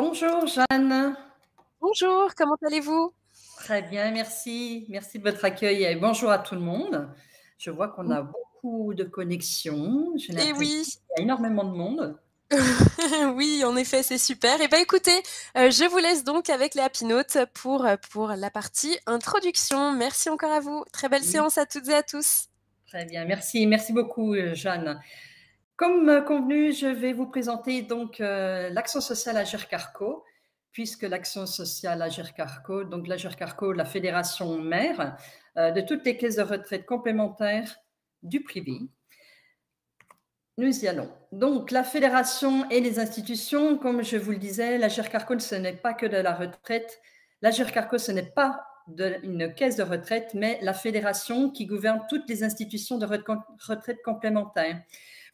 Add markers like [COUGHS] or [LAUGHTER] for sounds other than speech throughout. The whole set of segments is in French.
Bonjour Jeanne. Bonjour, comment allez-vous? Très bien, merci. Merci de votre accueil et bonjour à tout le monde. Je vois qu'on a beaucoup de connexions. J'ai Eh oui. qu'il y a énormément de monde. [LAUGHS] Oui, en effet, c'est super. Et bah, écoutez, heu, je vous laisse donc avec les happy notes pour, heu, pour la partie introduction. Merci encore à vous. Très belle Oui. séance à toutes et à tous. Très bien, merci. Merci beaucoup, heu, Jeanne. Comme, heu, convenu, je vais vous présenter donc, heu, l'action sociale Agirc-Arrco, puisque l'action sociale Agirc-Arrco, donc l'Agirc-Arrco, la fédération mère, heu, de toutes les caisses de retraite complémentaires du privé. Nous y allons. Donc la fédération et les institutions, comme je vous le disais, l'Agirc-Arrco, ce n'est pas que de la retraite. L'Agirc-Arrco, ce n'est pas une caisse de retraite, mais la fédération qui gouverne toutes les institutions de retraite complémentaires.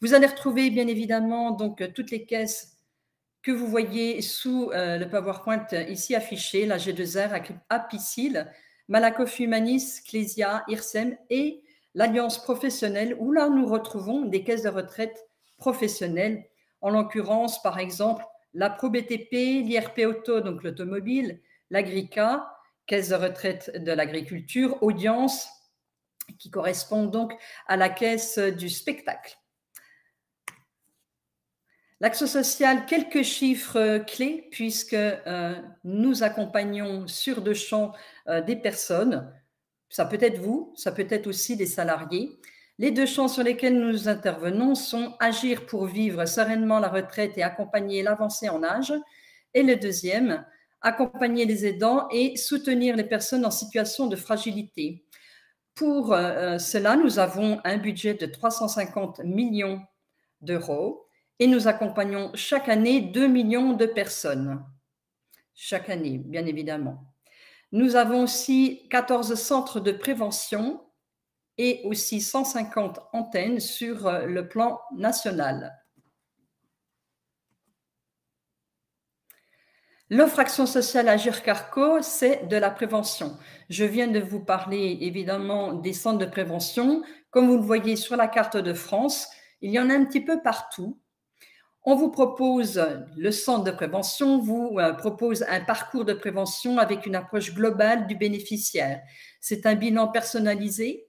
Vous allez retrouver bien évidemment donc toutes les caisses que vous voyez sous euh, le PowerPoint ici affiché, la G2R, Apicil, Malakoff Humanis, Clésia, IRSEM et l'Alliance professionnelle, où là nous retrouvons des caisses de retraite professionnelles, en l'occurrence par exemple la ProBTP, l'IRP Auto, donc l'automobile, l'Agrica, caisse de retraite de l'agriculture, Audience, qui correspond donc à la caisse du spectacle. L'action sociale, quelques chiffres clés, puisque euh, nous accompagnons sur deux champs euh, des personnes ça peut être vous, ça peut être aussi des salariés. Les deux champs sur lesquels nous intervenons sont agir pour vivre sereinement la retraite et accompagner l'avancée en âge. Et le deuxième, accompagner les aidants et soutenir les personnes en situation de fragilité. Pour euh, cela, nous avons un budget de 350 millions d'euros et nous accompagnons chaque année 2 millions de personnes. Chaque année, bien évidemment. Nous avons aussi 14 centres de prévention et aussi 150 antennes sur euh, le plan national. L'offre Action sociale Agir Carco, c'est de la prévention. Je viens de vous parler évidemment des centres de prévention. Comme vous le voyez sur la carte de France, il y en a un petit peu partout. On vous propose, le centre de prévention vous propose un parcours de prévention avec une approche globale du bénéficiaire. C'est un bilan personnalisé,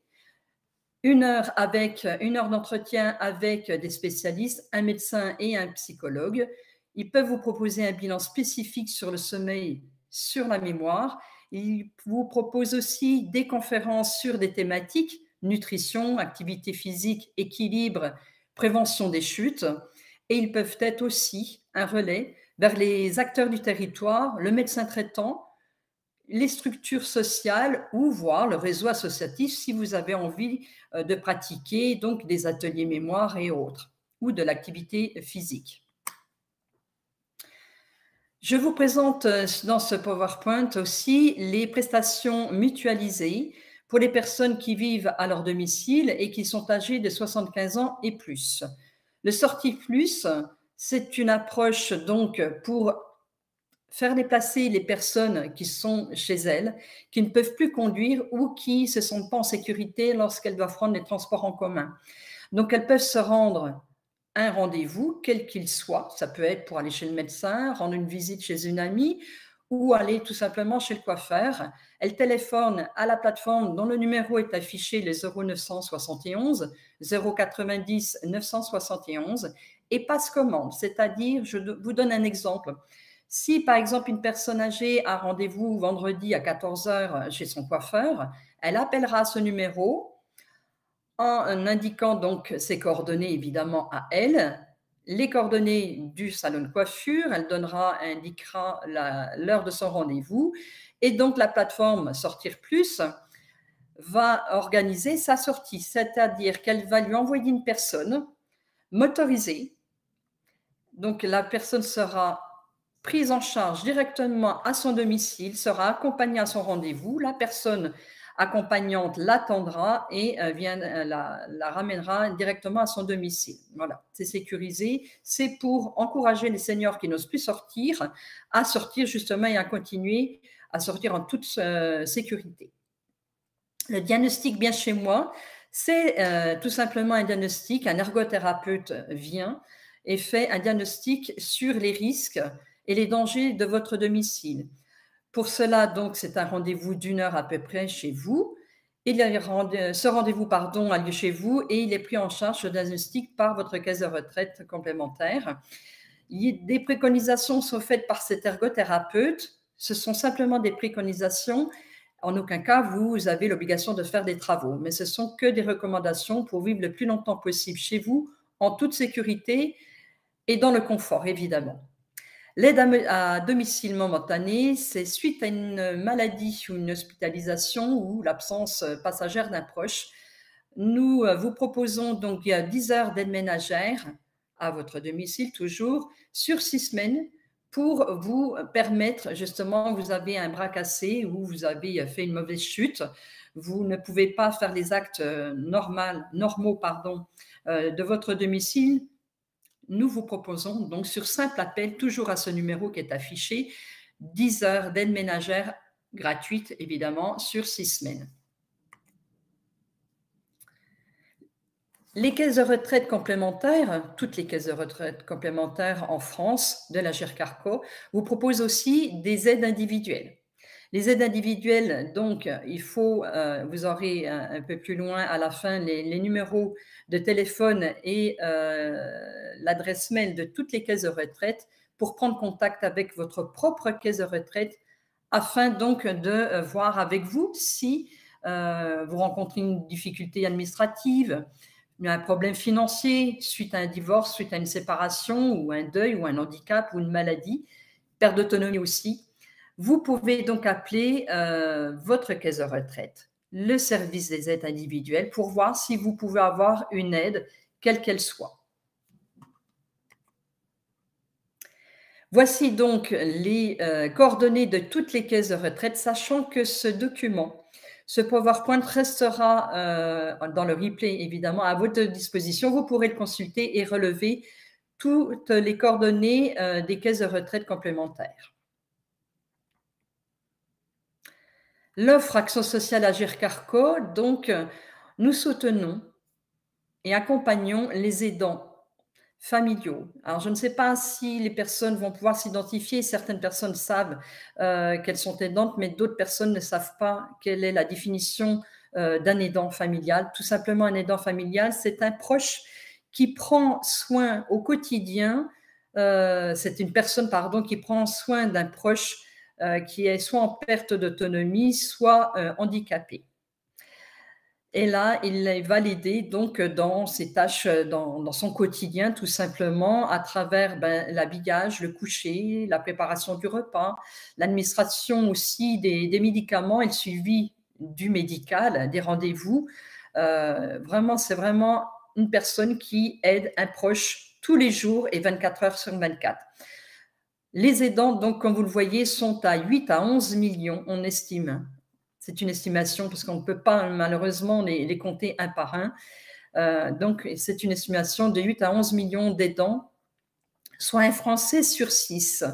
une heure avec une heure d'entretien avec des spécialistes, un médecin et un psychologue. Ils peuvent vous proposer un bilan spécifique sur le sommeil, sur la mémoire. Ils vous proposent aussi des conférences sur des thématiques nutrition, activité physique, équilibre, prévention des chutes et ils peuvent être aussi un relais vers les acteurs du territoire, le médecin traitant, les structures sociales ou voire le réseau associatif si vous avez envie euh, de pratiquer donc des ateliers mémoire et autres ou de l'activité physique. Je vous présente euh, dans ce PowerPoint aussi les prestations mutualisées pour les personnes qui vivent à leur domicile et qui sont âgées de 75 ans et plus. Le sorti plus, c'est une approche donc pour faire déplacer les personnes qui sont chez elles, qui ne peuvent plus conduire ou qui ne se sentent pas en sécurité lorsqu'elles doivent prendre les transports en commun. Donc elles peuvent se rendre à un rendez-vous, quel qu'il soit. Ça peut être pour aller chez le médecin, rendre une visite chez une amie ou aller tout simplement chez le coiffeur. Elle téléphone à la plateforme dont le numéro est affiché, les 0971 090 971 et passe commande. C'est-à-dire, je vous donne un exemple. Si par exemple une personne âgée a rendez-vous vendredi à 14h chez son coiffeur, elle appellera ce numéro en indiquant donc ses coordonnées évidemment à elle, les coordonnées du salon de coiffure, elle donnera, indiquera l'heure de son rendez-vous et donc la plateforme Sortir Plus va organiser sa sortie, c'est-à-dire qu'elle va lui envoyer une personne motorisée. Donc la personne sera prise en charge directement à son domicile, sera accompagnée à son rendez-vous. La personne accompagnante l'attendra et euh, euh, la, ramènera directement à son domicile. Voilà, c'est sécurisé. C'est pour encourager les seniors qui n'osent plus sortir à sortir justement et à continuer à sortir en toute euh, sécurité. Le diagnostic bien chez moi, c'est tout simplement un diagnostic. Un ergothérapeute vient et fait un diagnostic sur les risques et les dangers de votre domicile. Pour cela, donc, c'est un rendez-vous d'une heure à peu près chez vous. Il ce rendez-vous pardon, a lieu chez vous et il est pris en charge sur diagnostic par votre caisse de retraite complémentaire. Des préconisations sont faites par cet ergothérapeute. Ce sont simplement des préconisations. En aucun cas, vous avez l'obligation de faire des travaux, mais ce sont que des recommandations pour vivre le plus longtemps possible chez vous, en toute sécurité et dans le confort, évidemment. L'aide à domicile momentanée, c'est suite à une maladie ou une hospitalisation ou l'absence passagère d'un proche. Nous euh, vous proposons donc 10 heures d'aide ménagère à votre domicile toujours sur six semaines pour vous permettre justement, vous avez un bras cassé ou vous avez fait une mauvaise chute, vous ne pouvez pas faire les actes euh, normaux euh, de votre domicile nous vous proposons donc sur simple appel, toujours à ce numéro qui est affiché, 10 heures d'aide ménagère gratuite, évidemment, sur 6 semaines. Les caisses de retraite complémentaires, toutes les caisses de retraite complémentaires en France de la GERCARCO, vous proposent aussi des aides individuelles. Les aides individuelles, donc, il faut, euh, vous aurez un, peu plus loin à la fin les, numéros de téléphone et euh, l'adresse mail de toutes les caisses de retraite pour prendre contact avec votre propre caisse de retraite afin donc de euh, voir avec vous si vous rencontrez une difficulté administrative, un problème financier suite à un divorce, suite à une séparation ou un deuil ou un handicap ou une maladie, perte d'autonomie aussi vous pouvez donc appeler euh, votre caisse de retraite, le service des aides individuelles, pour voir si vous pouvez avoir une aide, quelle qu'elle soit. Voici donc les euh, coordonnées de toutes les caisses de retraite, sachant que ce document, ce PowerPoint restera euh, dans le replay évidemment à votre disposition. Vous pourrez le consulter et relever toutes les coordonnées des caisses de retraite complémentaires. L'offre Action sociale Agir Carco, donc, nous soutenons et accompagnons les aidants familiaux. Alors, je ne sais pas si les personnes vont pouvoir s'identifier. Certaines personnes savent euh, qu'elles sont aidantes, mais d'autres personnes ne savent pas quelle est la définition euh, d'un aidant familial. Tout simplement, un aidant familial, c'est un proche qui prend soin au quotidien. Euh, c'est une personne, pardon, qui prend soin d'un proche qui est soit en perte d'autonomie, soit euh, handicapé. Et là, il est validé donc dans ses tâches, dans, son quotidien, tout simplement, à travers ben, l'habillage, le coucher, la préparation du repas, l'administration aussi des, médicaments et le suivi du médical, des rendez-vous. Euh, vraiment, c'est vraiment une personne qui aide un proche tous les jours et 24 heures sur 24. Les aidants, donc, comme vous le voyez, sont à 8 à 11 millions, on estime. C'est une estimation parce qu'on ne peut pas malheureusement les, compter un par un. Euh, donc, c'est une estimation de 8 à 11 millions d'aidants, soit un Français sur 6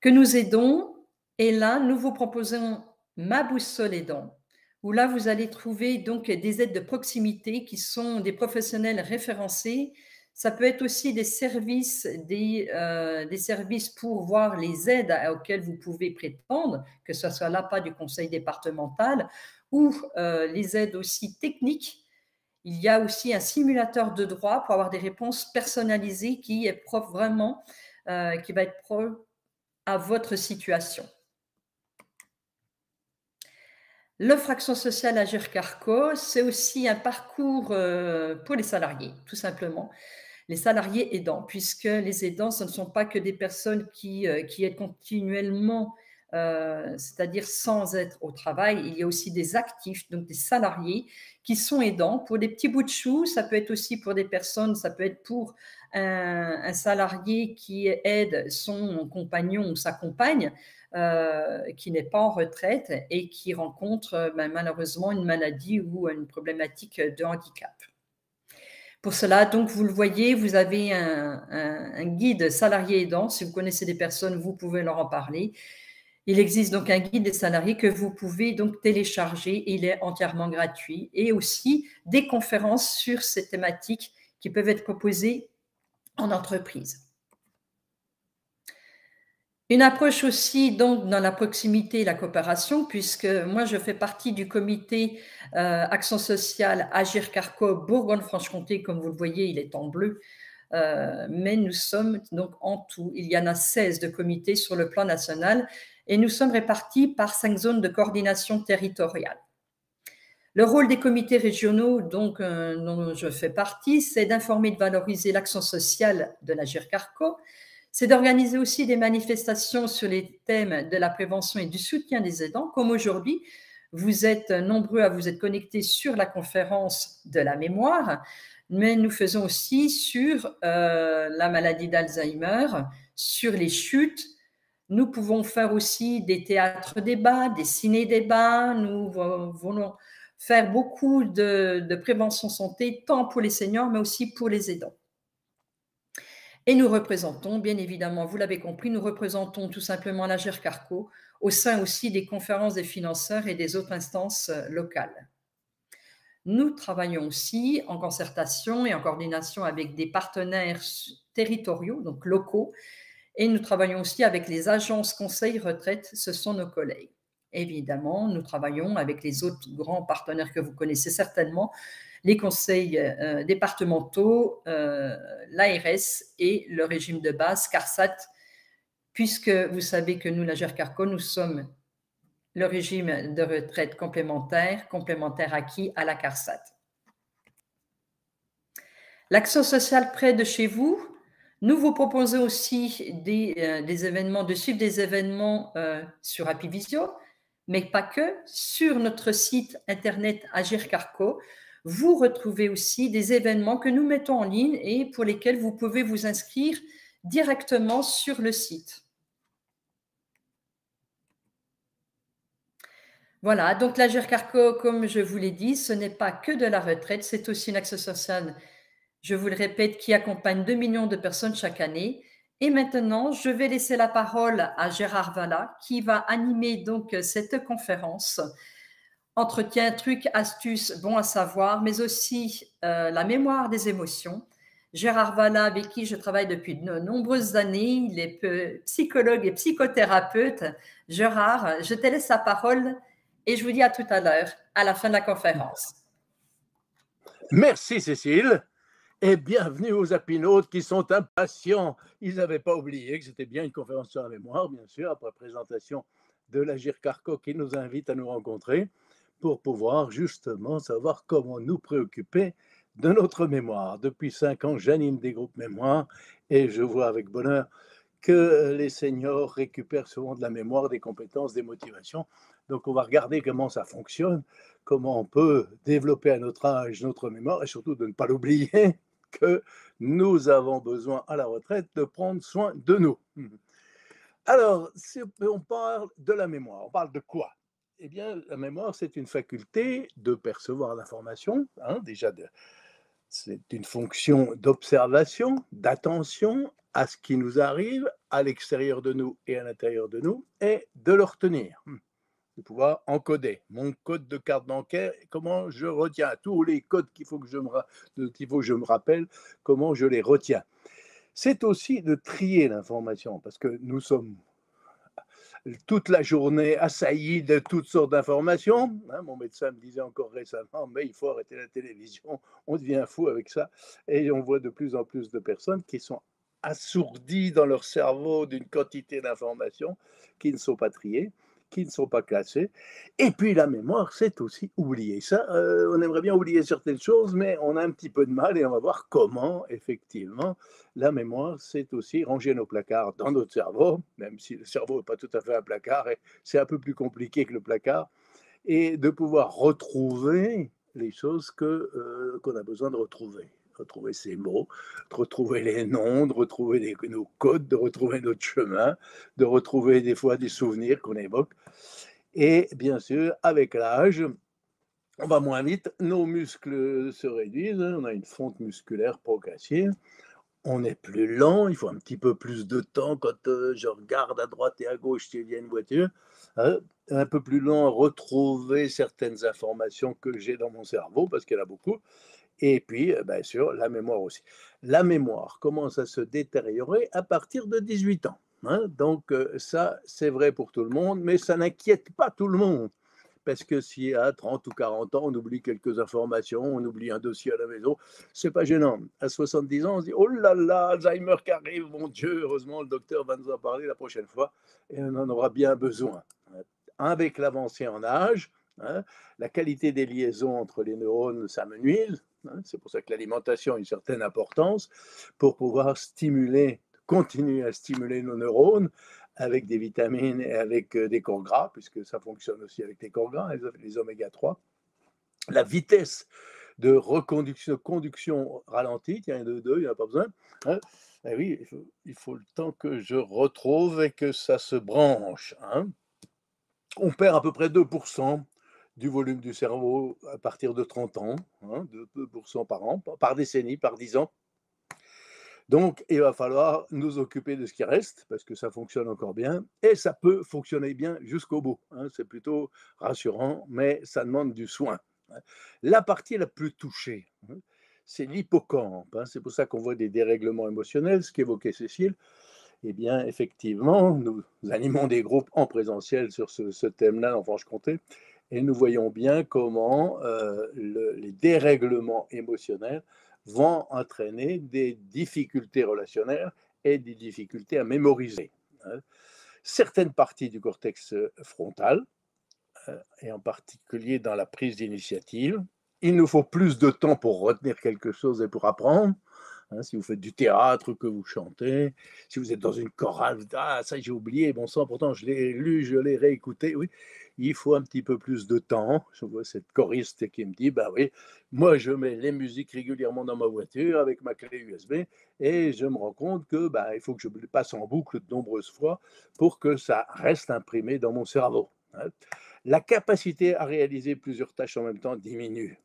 que nous aidons. Et là, nous vous proposons Ma boussole aidant, où là, vous allez trouver donc des aides de proximité qui sont des professionnels référencés ça peut être aussi des services, des, euh, services pour voir les aides auxquelles vous pouvez prétendre, que ce soit là pas du conseil départemental, ou euh, les aides aussi techniques. Il y a aussi un simulateur de droit pour avoir des réponses personnalisées qui est propre vraiment, euh, qui va être propre à votre situation. L'offre Action sociale à Carco, c'est aussi un parcours pour les salariés, tout simplement les salariés aidants, puisque les aidants, ce ne sont pas que des personnes qui, euh, qui aident continuellement, euh, c'est-à-dire sans être au travail. Il y a aussi des actifs, donc des salariés qui sont aidants. Pour des petits bouts de choux, ça peut être aussi pour des personnes, ça peut être pour un, salarié qui aide son compagnon ou sa compagne. Euh, qui n'est pas en retraite et qui rencontre ben, malheureusement une maladie ou une problématique de handicap. Pour cela, donc, vous le voyez, vous avez un, guide salarié aidant. Si vous connaissez des personnes, vous pouvez leur en parler. Il existe donc un guide des salariés que vous pouvez donc télécharger. Il est entièrement gratuit et aussi des conférences sur ces thématiques qui peuvent être proposées en entreprise. Une approche aussi donc dans la proximité et la coopération, puisque moi je fais partie du comité euh, Action sociale Agir Carco Bourgogne-Franche-Comté, comme vous le voyez, il est en bleu. Euh, mais nous sommes donc en tout, il y en a 16 de comités sur le plan national et nous sommes répartis par cinq zones de coordination territoriale. Le rôle des comités régionaux, donc, euh, dont je fais partie, c'est d'informer et de valoriser l'action sociale de la GIRCARCO, c'est d'organiser aussi des manifestations sur les thèmes de la prévention et du soutien des aidants, comme aujourd'hui. Vous êtes nombreux à vous être connectés sur la conférence de la mémoire, mais nous faisons aussi sur euh, la maladie d'Alzheimer, sur les chutes. Nous pouvons faire aussi des théâtres débats, des ciné-débats. Nous voulons faire beaucoup de, de prévention santé, tant pour les seniors, mais aussi pour les aidants. Et nous représentons, bien évidemment, vous l'avez compris, nous représentons tout simplement la GERCARCO au sein aussi des conférences des financeurs et des autres instances euh, locales. Nous travaillons aussi en concertation et en coordination avec des partenaires territoriaux, donc locaux, et nous travaillons aussi avec les agences conseils retraite, ce sont nos collègues. Évidemment, nous travaillons avec les autres grands partenaires que vous connaissez certainement, les conseils euh, départementaux, euh, l'ARS et le régime de base CARSAT, puisque vous savez que nous, la GERCARCO, nous sommes le régime de retraite complémentaire, complémentaire acquis à la CARSAT. L'action sociale près de chez vous, nous vous proposons aussi des, euh, événements, de suivre des événements sur Apivisio, mais pas que. Sur notre site internet Agir Carco, vous retrouvez aussi des événements que nous mettons en ligne et pour lesquels vous pouvez vous inscrire directement sur le site. Voilà, donc la Carco, comme je vous l'ai dit, ce n'est pas que de la retraite, c'est aussi une action sociale, je vous le répète, qui accompagne 2 millions de personnes chaque année. Et maintenant, je vais laisser la parole à Gérard Valla, qui va animer donc cette conférence entretien, trucs, astuces, bon à savoir, mais aussi euh, la mémoire des émotions. Gérard Valla, avec qui je travaille depuis de nombreuses années, il est psychologue et psychothérapeute. Gérard, je te laisse la parole et je vous dis à tout à l'heure, à la fin de la conférence. Merci Cécile et bienvenue aux apinautes qui sont impatients. Ils n'avaient pas oublié que c'était bien une conférence sur la mémoire, bien sûr, après présentation de l'Agir Carco qui nous invite à nous rencontrer pour pouvoir justement savoir comment nous préoccuper de notre mémoire. Depuis cinq ans, j'anime des groupes mémoire et je vois avec bonheur que les seniors récupèrent souvent de la mémoire, des compétences, des motivations. Donc on va regarder comment ça fonctionne, comment on peut développer à notre âge notre mémoire et surtout de ne pas l'oublier [LAUGHS] que nous avons besoin à la retraite de prendre soin de nous. Alors, si on parle de la mémoire, on parle de quoi? Eh bien, la mémoire, c'est une faculté de percevoir l'information. Hein, déjà, c'est une fonction d'observation, d'attention à ce qui nous arrive à l'extérieur de nous et à l'intérieur de nous, et de le retenir. Hmm. De pouvoir encoder mon code de carte bancaire, comment je retiens tous les codes qu'il faut que je me, qu'il faut que je me rappelle, comment je les retiens. C'est aussi de trier l'information, parce que nous sommes toute la journée assailli de toutes sortes d'informations. Hein, mon médecin me disait encore récemment, mais il faut arrêter la télévision, on devient fou avec ça. Et on voit de plus en plus de personnes qui sont assourdies dans leur cerveau d'une quantité d'informations qui ne sont pas triées qui ne sont pas classés. Et puis la mémoire, c'est aussi oublier. Ça, euh, on aimerait bien oublier certaines choses, mais on a un petit peu de mal et on va voir comment, effectivement, la mémoire, c'est aussi ranger nos placards dans notre cerveau, même si le cerveau n'est pas tout à fait un placard, et c'est un peu plus compliqué que le placard, et de pouvoir retrouver les choses euh, qu'on a besoin de retrouver retrouver ces mots, de retrouver les noms, de retrouver nos codes, de retrouver notre chemin, de retrouver des fois des souvenirs qu'on évoque. Et bien sûr, avec l'âge, on va moins vite, nos muscles se réduisent, on a une fonte musculaire progressive, on est plus lent, il faut un petit peu plus de temps quand euh, je regarde à droite et à gauche s'il y a une voiture, hein, un peu plus lent à retrouver certaines informations que j'ai dans mon cerveau, parce en a beaucoup, et puis, euh, bien sûr, la mémoire aussi. La mémoire commence à se détériorer à partir de 18 ans. Hein. Donc ça, c'est vrai pour tout le monde, mais ça n'inquiète pas tout le monde. Parce que si à 30 ou 40 ans, on oublie quelques informations, on oublie un dossier à la maison, c'est pas gênant. À 70 ans, on se dit, oh là là, Alzheimer qui arrive, mon Dieu, heureusement, le docteur va nous en parler la prochaine fois et on en aura bien besoin. Avec l'avancée en âge, hein, la qualité des liaisons entre les neurones s'amenuise. Hein, c'est pour ça que l'alimentation a une certaine importance pour pouvoir stimuler continuer à stimuler nos neurones avec des vitamines et avec euh, des corps gras, puisque ça fonctionne aussi avec les corps gras, les oméga 3. La vitesse de reconduction conduction ralentie, il y en a deux, il n'y a pas besoin. Hein. Eh oui, il faut, le temps que je retrouve et que ça se branche. Hein. On perd à peu près 2% du volume du cerveau à partir de 30 ans, 2% hein, par an, par décennie, par 10 ans. Donc, il va falloir nous occuper de ce qui reste, parce que ça fonctionne encore bien, et ça peut fonctionner bien jusqu'au bout. Hein. C'est plutôt rassurant, mais ça demande du soin. Hein. La partie la plus touchée, hein, c'est l'hippocampe. C'est pour ça qu'on voit des dérèglements émotionnels, ce qu'évoquait Cécile. Eh bien, effectivement, nous animons des groupes en présentiel sur ce, thème-là en Franche-Comté, et nous voyons bien comment euh, les dérèglements émotionnels vont entraîner des difficultés relationnelles et des difficultés à mémoriser. Hein. Certaines parties du cortex frontal, euh, et en particulier dans la prise d'initiative, il nous faut plus de temps pour retenir quelque chose et pour apprendre. Hein. si vous faites du théâtre, que vous chantez, si vous êtes dans une chorale, ah ça j'ai oublié, bon sang, pourtant je l'ai lu, je l'ai réécouté, oui il faut un petit peu plus de temps. Je vois cette choriste qui me dit, bah oui, moi je mets les musiques régulièrement dans ma voiture avec ma clé USB et je me rends compte que bah, il faut que je passe en boucle de nombreuses fois pour que ça reste imprimé dans mon cerveau. Hein. La capacité à réaliser plusieurs tâches en même temps diminue.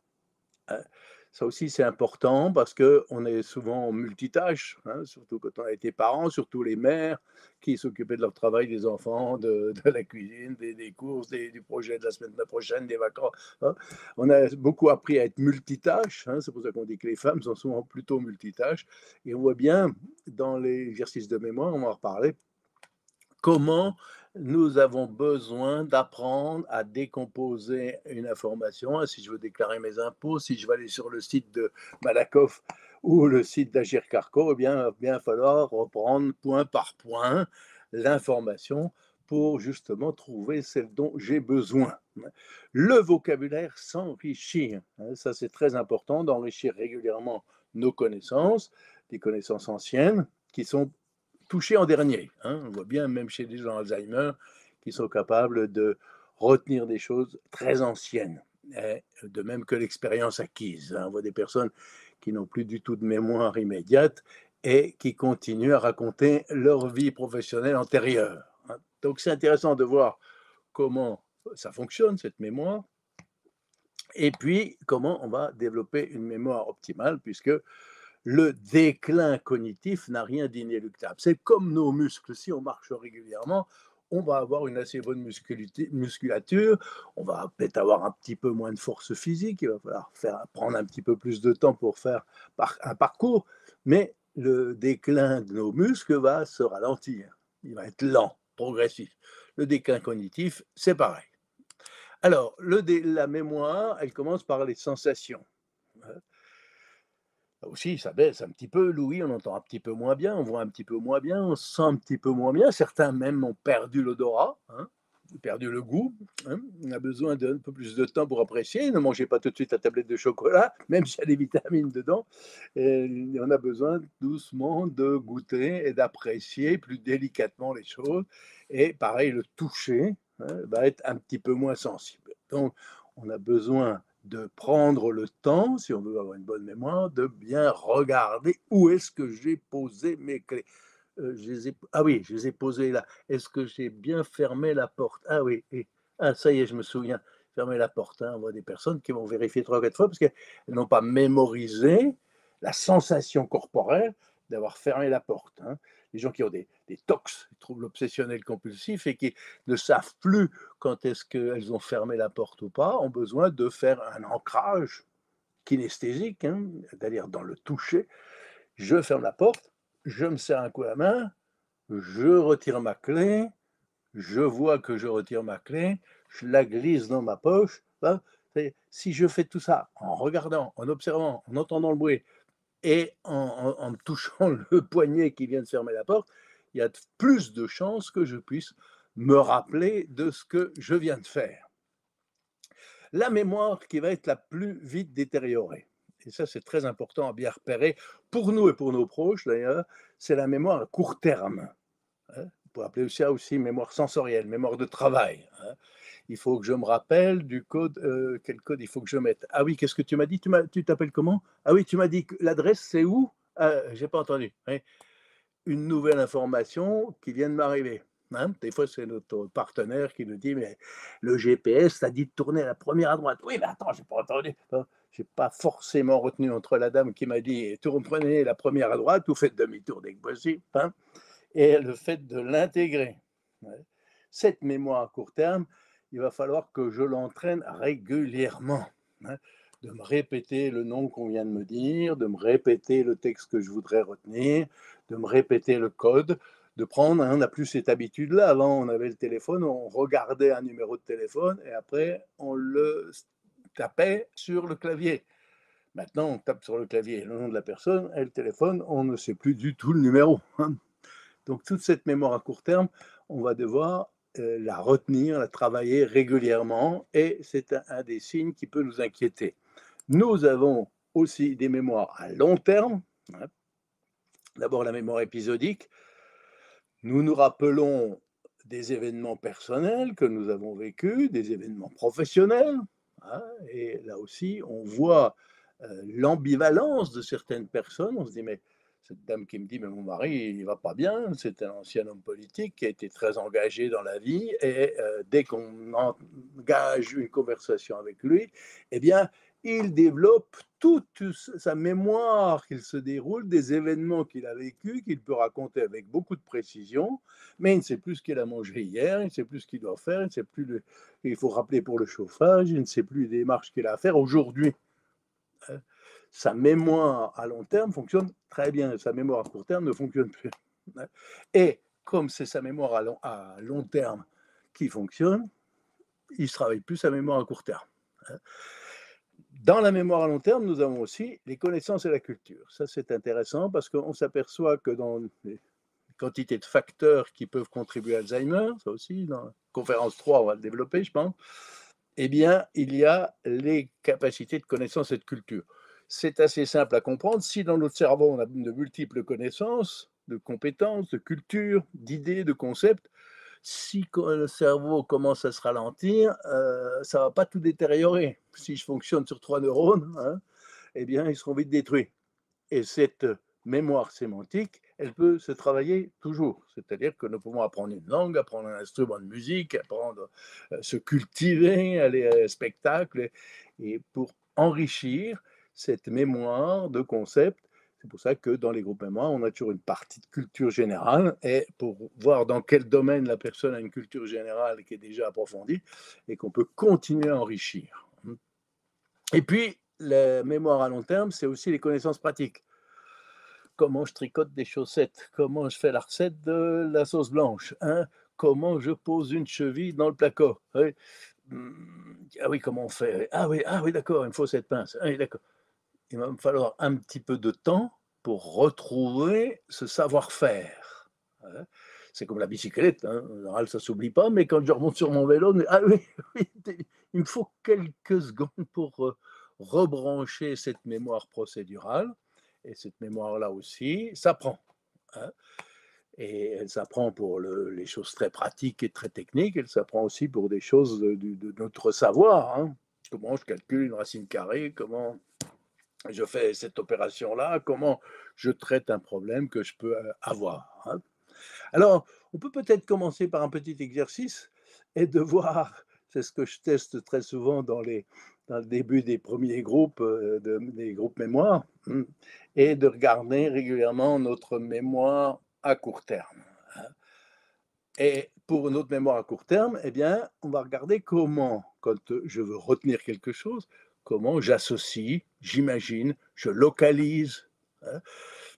Hein. Ça aussi, c'est important parce qu'on est souvent en multitâche, hein, surtout quand on a été parents, surtout les mères qui s'occupaient de leur travail, des enfants, de, [LAUGHS] la cuisine, des, courses, du projet de la semaine prochaine, des vacances. Hein. On a beaucoup appris à être multitâche. Hein, c'est pour ça qu'on dit que les femmes sont souvent plutôt multitâches. Et on voit bien dans l'exercice de mémoire, on va en reparler, comment nous avons besoin d'apprendre à décomposer une information. Si je veux déclarer mes impôts, si je veux aller sur le site de Malakoff ou le site d'Agir Carco, eh bien, il va falloir reprendre point par point l'information pour justement trouver celle dont j'ai besoin. Le vocabulaire s'enrichit. Hein, ça, c'est très important d'enrichir régulièrement nos connaissances, des connaissances anciennes qui sont touché en dernier. Hein. On voit bien, même chez des gens Alzheimer, qui sont capables de retenir des choses très anciennes, de même que l'expérience acquise. Hein. On voit des personnes qui n'ont plus du tout de mémoire immédiate et qui continuent à raconter leur vie professionnelle antérieure. Hein. Donc c'est intéressant de voir comment ça fonctionne, cette mémoire, et puis comment on va développer une mémoire optimale, puisque le déclin cognitif n'a rien d'inéluctable. C'est comme nos muscles, si on marche régulièrement, on va avoir une assez bonne musculature, on va peut-être avoir un petit peu moins de force physique, il va falloir faire, prendre un petit peu plus de temps pour faire un parcours, mais le déclin de nos muscles va se ralentir, il va être lent, progressif. Le déclin cognitif, c'est pareil. Alors, le, la mémoire, elle commence par les sensations aussi, ça baisse un petit peu. Louis, on entend un petit peu moins bien, on voit un petit peu moins bien, on sent un petit peu moins bien. Certains même ont perdu l'odorat, hein, perdu le goût. Hein. On a besoin d'un peu plus de temps pour apprécier. Ne mangez pas tout de suite la tablette de chocolat, [LAUGHS] même s'il y a des vitamines dedans. Et on a besoin doucement de goûter et d'apprécier plus délicatement les choses. Et pareil, le toucher hein, va être un petit peu moins sensible. Donc, on a besoin de prendre le temps, si on veut avoir une bonne mémoire, de bien regarder où est-ce que j'ai posé mes clés. Euh, ah oui, je les ai posées là. Est-ce que j'ai bien fermé la porte? Ah oui, et, ah, ça y est, je me souviens. Fermer la porte. Hein. On voit des personnes qui vont vérifier trois ou quatre fois parce qu'elles n'ont pas mémorisé la sensation corporelle d'avoir fermé la porte. Hein les gens qui ont des, des tox, des troubles obsessionnels compulsifs et qui ne savent plus quand est-ce qu'elles ont fermé la porte ou pas, ont besoin de faire un ancrage kinesthésique, c'est-à-dire hein, dans le toucher. Je ferme la porte, je me serre un coup à la main, je retire ma clé, je vois que je retire ma clé, je la glisse dans ma poche. Hein. Si je fais tout ça en regardant, en observant, en entendant le bruit et en, touchant [LAUGHS] le poignet qui vient de fermer la porte, il y a plus de chances que je puisse me rappeler de ce que je viens de faire. La mémoire qui va être la plus vite détériorée, et ça c'est très important à bien repérer, pour nous et pour nos proches d'ailleurs, c'est la mémoire à court terme. Hein. On peut appeler ça aussi mémoire sensorielle, mémoire de travail. Hein. Il faut que je me rappelle du code, euh, quel code il faut que je mette. Ah oui, qu'est-ce que tu m'as dit? Tu t'appelles comment? Ah oui, tu m'as dit que l'adresse c'est où? Ah, J'ai pas entendu. Une nouvelle information qui vient de m'arriver. Hein, des fois, c'est notre partenaire qui nous dit Mais le GPS t'a dit de tourner à la première à droite. Oui, mais attends, j'ai pas entendu. Je n'ai pas forcément retenu entre la dame qui m'a dit Tournez la première à droite ou faites demi-tour dès que possible. Hein, et le fait de l'intégrer. Cette mémoire à court terme, il va falloir que je l'entraîne régulièrement. Hein, de me répéter le nom qu'on vient de me dire, de me répéter le texte que je voudrais retenir, de me répéter le code, de prendre, hein, on n'a plus cette habitude-là. Avant, on avait le téléphone, on regardait un numéro de téléphone et après, on le tapait sur le clavier. Maintenant, on tape sur le clavier le nom de la personne et le téléphone, on ne sait plus du tout le numéro. Hein. Donc, toute cette mémoire à court terme, on va devoir euh, la retenir, la travailler régulièrement et c'est un, des signes qui peut nous inquiéter. Nous avons aussi des mémoires à long terme. Hein. D'abord, la mémoire épisodique nous nous rappelons des événements personnels que nous avons vécus, des événements professionnels, hein, et là aussi, on voit euh, l'ambivalence de certaines personnes. On se dit, mais cette dame qui me dit, mais mon mari, il va pas bien, c'est un ancien homme politique qui a été très engagé dans la vie, et euh, dès qu'on engage une conversation avec lui, eh bien, il développe toute sa mémoire qu'il se déroule, des événements qu'il a vécus, qu'il peut raconter avec beaucoup de précision, mais il ne sait plus ce qu'il a mangé hier, il ne sait plus ce qu'il doit faire, il ne sait plus il faut rappeler pour le chauffage, il ne sait plus les démarches qu'il a à faire aujourd'hui. Sa mémoire à long terme fonctionne très bien, sa mémoire à court terme ne fonctionne plus. [LAUGHS] Et comme c'est sa mémoire à long, à long terme qui fonctionne, il ne travaille plus sa mémoire à court terme. Hein. Dans la mémoire à long terme, nous avons aussi les connaissances et la culture. Ça, c'est intéressant parce qu'on s'aperçoit que dans les quantités de facteurs qui peuvent contribuer à Alzheimer, ça aussi, dans la conférence 3, on va le développer, je pense, eh bien, il y a les capacités de connaissance et de culture. C'est assez simple à comprendre. Si dans notre cerveau, on a de multiples connaissances, de compétences, de culture, d'idées, de concepts, si le cerveau commence à se ralentir, euh, ça ne va pas tout détériorer. Si je fonctionne sur trois neurones, hein, eh bien, ils seront vite détruits. Et cette mémoire sémantique, elle peut se travailler toujours. C'est-à-dire que nous pouvons apprendre une langue, apprendre un instrument de musique, apprendre, euh, se cultiver, aller à un spectacle, et pour enrichir cette mémoire de concepts c'est pour ça que dans les groupes mémoire, on a toujours une partie de culture générale et pour voir dans quel domaine la personne a une culture générale qui est déjà approfondie et qu'on peut continuer à enrichir. Et puis, la mémoire à long terme, c'est aussi les connaissances pratiques. Comment je tricote des chaussettes, comment je fais la recette de la sauce blanche, hein? comment je pose une cheville dans le placard? Hum, ah oui, comment on fait? Ah oui, ah oui, d'accord, il me faut cette pince. Ah oui, d'accord il va me falloir un petit peu de temps pour retrouver ce savoir-faire. Hein. C'est comme la bicyclette, hein. en ça s'oublie pas, mais quand je remonte sur mon vélo, ah oui, [LAUGHS] il me faut quelques secondes pour euh, rebrancher cette mémoire procédurale. Et cette mémoire-là aussi s'apprend. Hein. Et elle s'apprend pour les choses très pratiques et très techniques, elle s'apprend aussi pour des choses de, de notre savoir. Comment je calcule une racine carrée, comment je fais cette opération-là, comment je traite un problème que je peux euh, avoir. Hein. Alors, on peut peut-être commencer par un petit exercice et de [LAUGHS] voir, c'est ce que je teste très souvent dans, le début des premiers groupes, euh, des groupes mémoire, hein, et de regarder régulièrement notre mémoire à court terme. Hein. Et pour notre mémoire à court terme, eh bien, on va regarder comment, quand je veux retenir quelque chose, comment j'associe, j'imagine, je localise. Hein.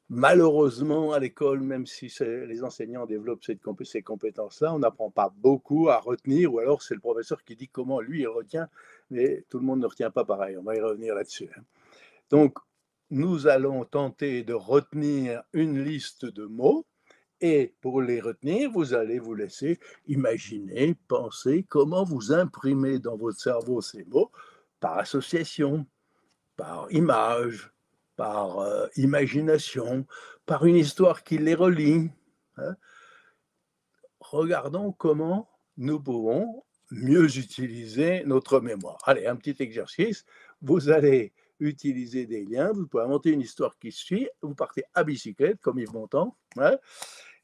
Malheureusement, à l'école, même si les enseignants développent ces compétences-là, on n'apprend pas beaucoup à retenir, ou alors c'est le professeur qui dit comment lui il retient, mais tout le monde ne retient pas pareil. On va y revenir là-dessus. Hein. Donc, nous allons tenter de retenir une liste de mots, et pour les retenir, vous allez vous laisser imaginer, penser comment vous imprimez dans votre cerveau ces mots par association, par image, par euh, imagination, par une histoire qui les relie. Hein. Regardons comment nous pouvons mieux utiliser notre mémoire. Allez, un petit exercice. Vous allez utiliser des liens, vous pouvez inventer une histoire qui suit, vous partez à bicyclette, comme Yves Montand, hein,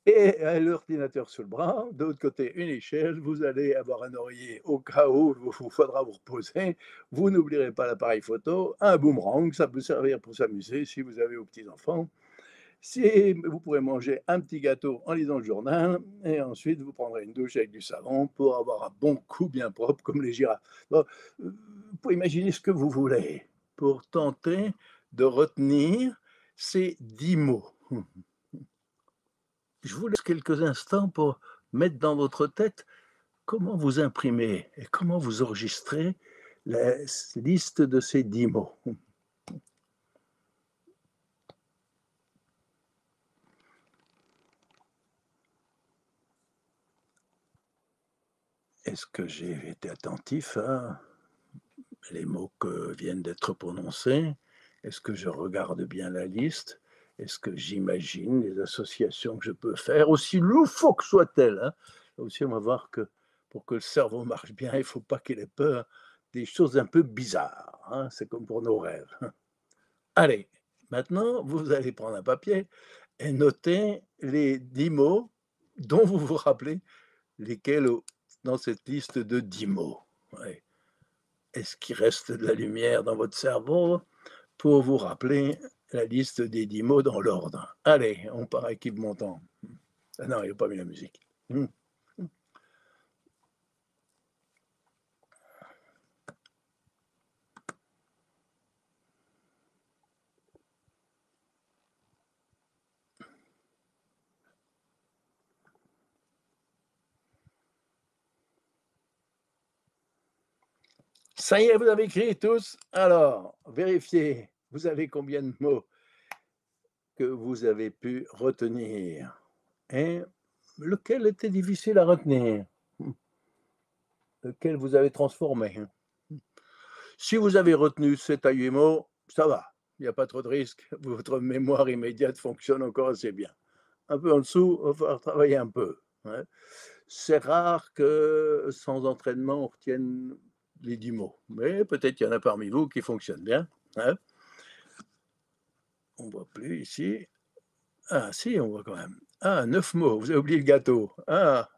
et l'ordinateur sur le bras, de l'autre côté une échelle, vous allez avoir un oreiller au cas où il vous faudra vous reposer, vous n'oublierez pas l'appareil photo, un boomerang, ça peut servir pour s'amuser si vous avez vos petits-enfants. Si vous pourrez manger un petit gâteau en lisant le journal, et ensuite vous prendrez une douche avec du savon pour avoir un bon coup bien propre comme les girafes. Euh, vous pouvez imaginer ce que vous voulez pour tenter de retenir ces dix mots. Je vous laisse quelques instants pour mettre dans votre tête comment vous imprimez et comment vous enregistrez la liste de ces dix mots. Est-ce que j'ai été attentif à les mots que viennent d'être prononcés? Est-ce que je regarde bien la liste? Est-ce que j'imagine les associations que je peux faire, aussi loufoques soient-elles hein? Aussi, on va voir que pour que le cerveau marche bien, il ne faut pas qu'il ait peur des choses un peu bizarres. Hein? C'est comme pour nos rêves. [LAUGHS] Allez, maintenant, vous allez prendre un papier et noter les dix mots dont vous vous rappelez, lesquels dans cette liste de dix mots. Est-ce qu'il reste de la lumière dans votre cerveau pour vous rappeler la liste des dix mots dans l'ordre. Allez, on part équipe montant. Ah non, il n'a pas mis la musique. Hmm. Ça y est, vous avez écrit tous. Alors, vérifiez vous avez combien de mots que vous avez pu retenir? Et lequel était difficile à retenir? Lequel vous avez transformé? Si vous avez retenu 7 à 8 mots, ça va, il n'y a pas trop de risque. Votre mémoire immédiate fonctionne encore assez bien. Un peu en dessous, il va falloir travailler un peu. Hein. C'est rare que sans entraînement, on retienne les 10 mots. Mais peut-être qu'il y en a parmi vous qui fonctionnent bien. Hein. On ne voit plus ici. Ah, si, on voit quand même. Ah, neuf mots. Vous avez oublié le gâteau. Ah.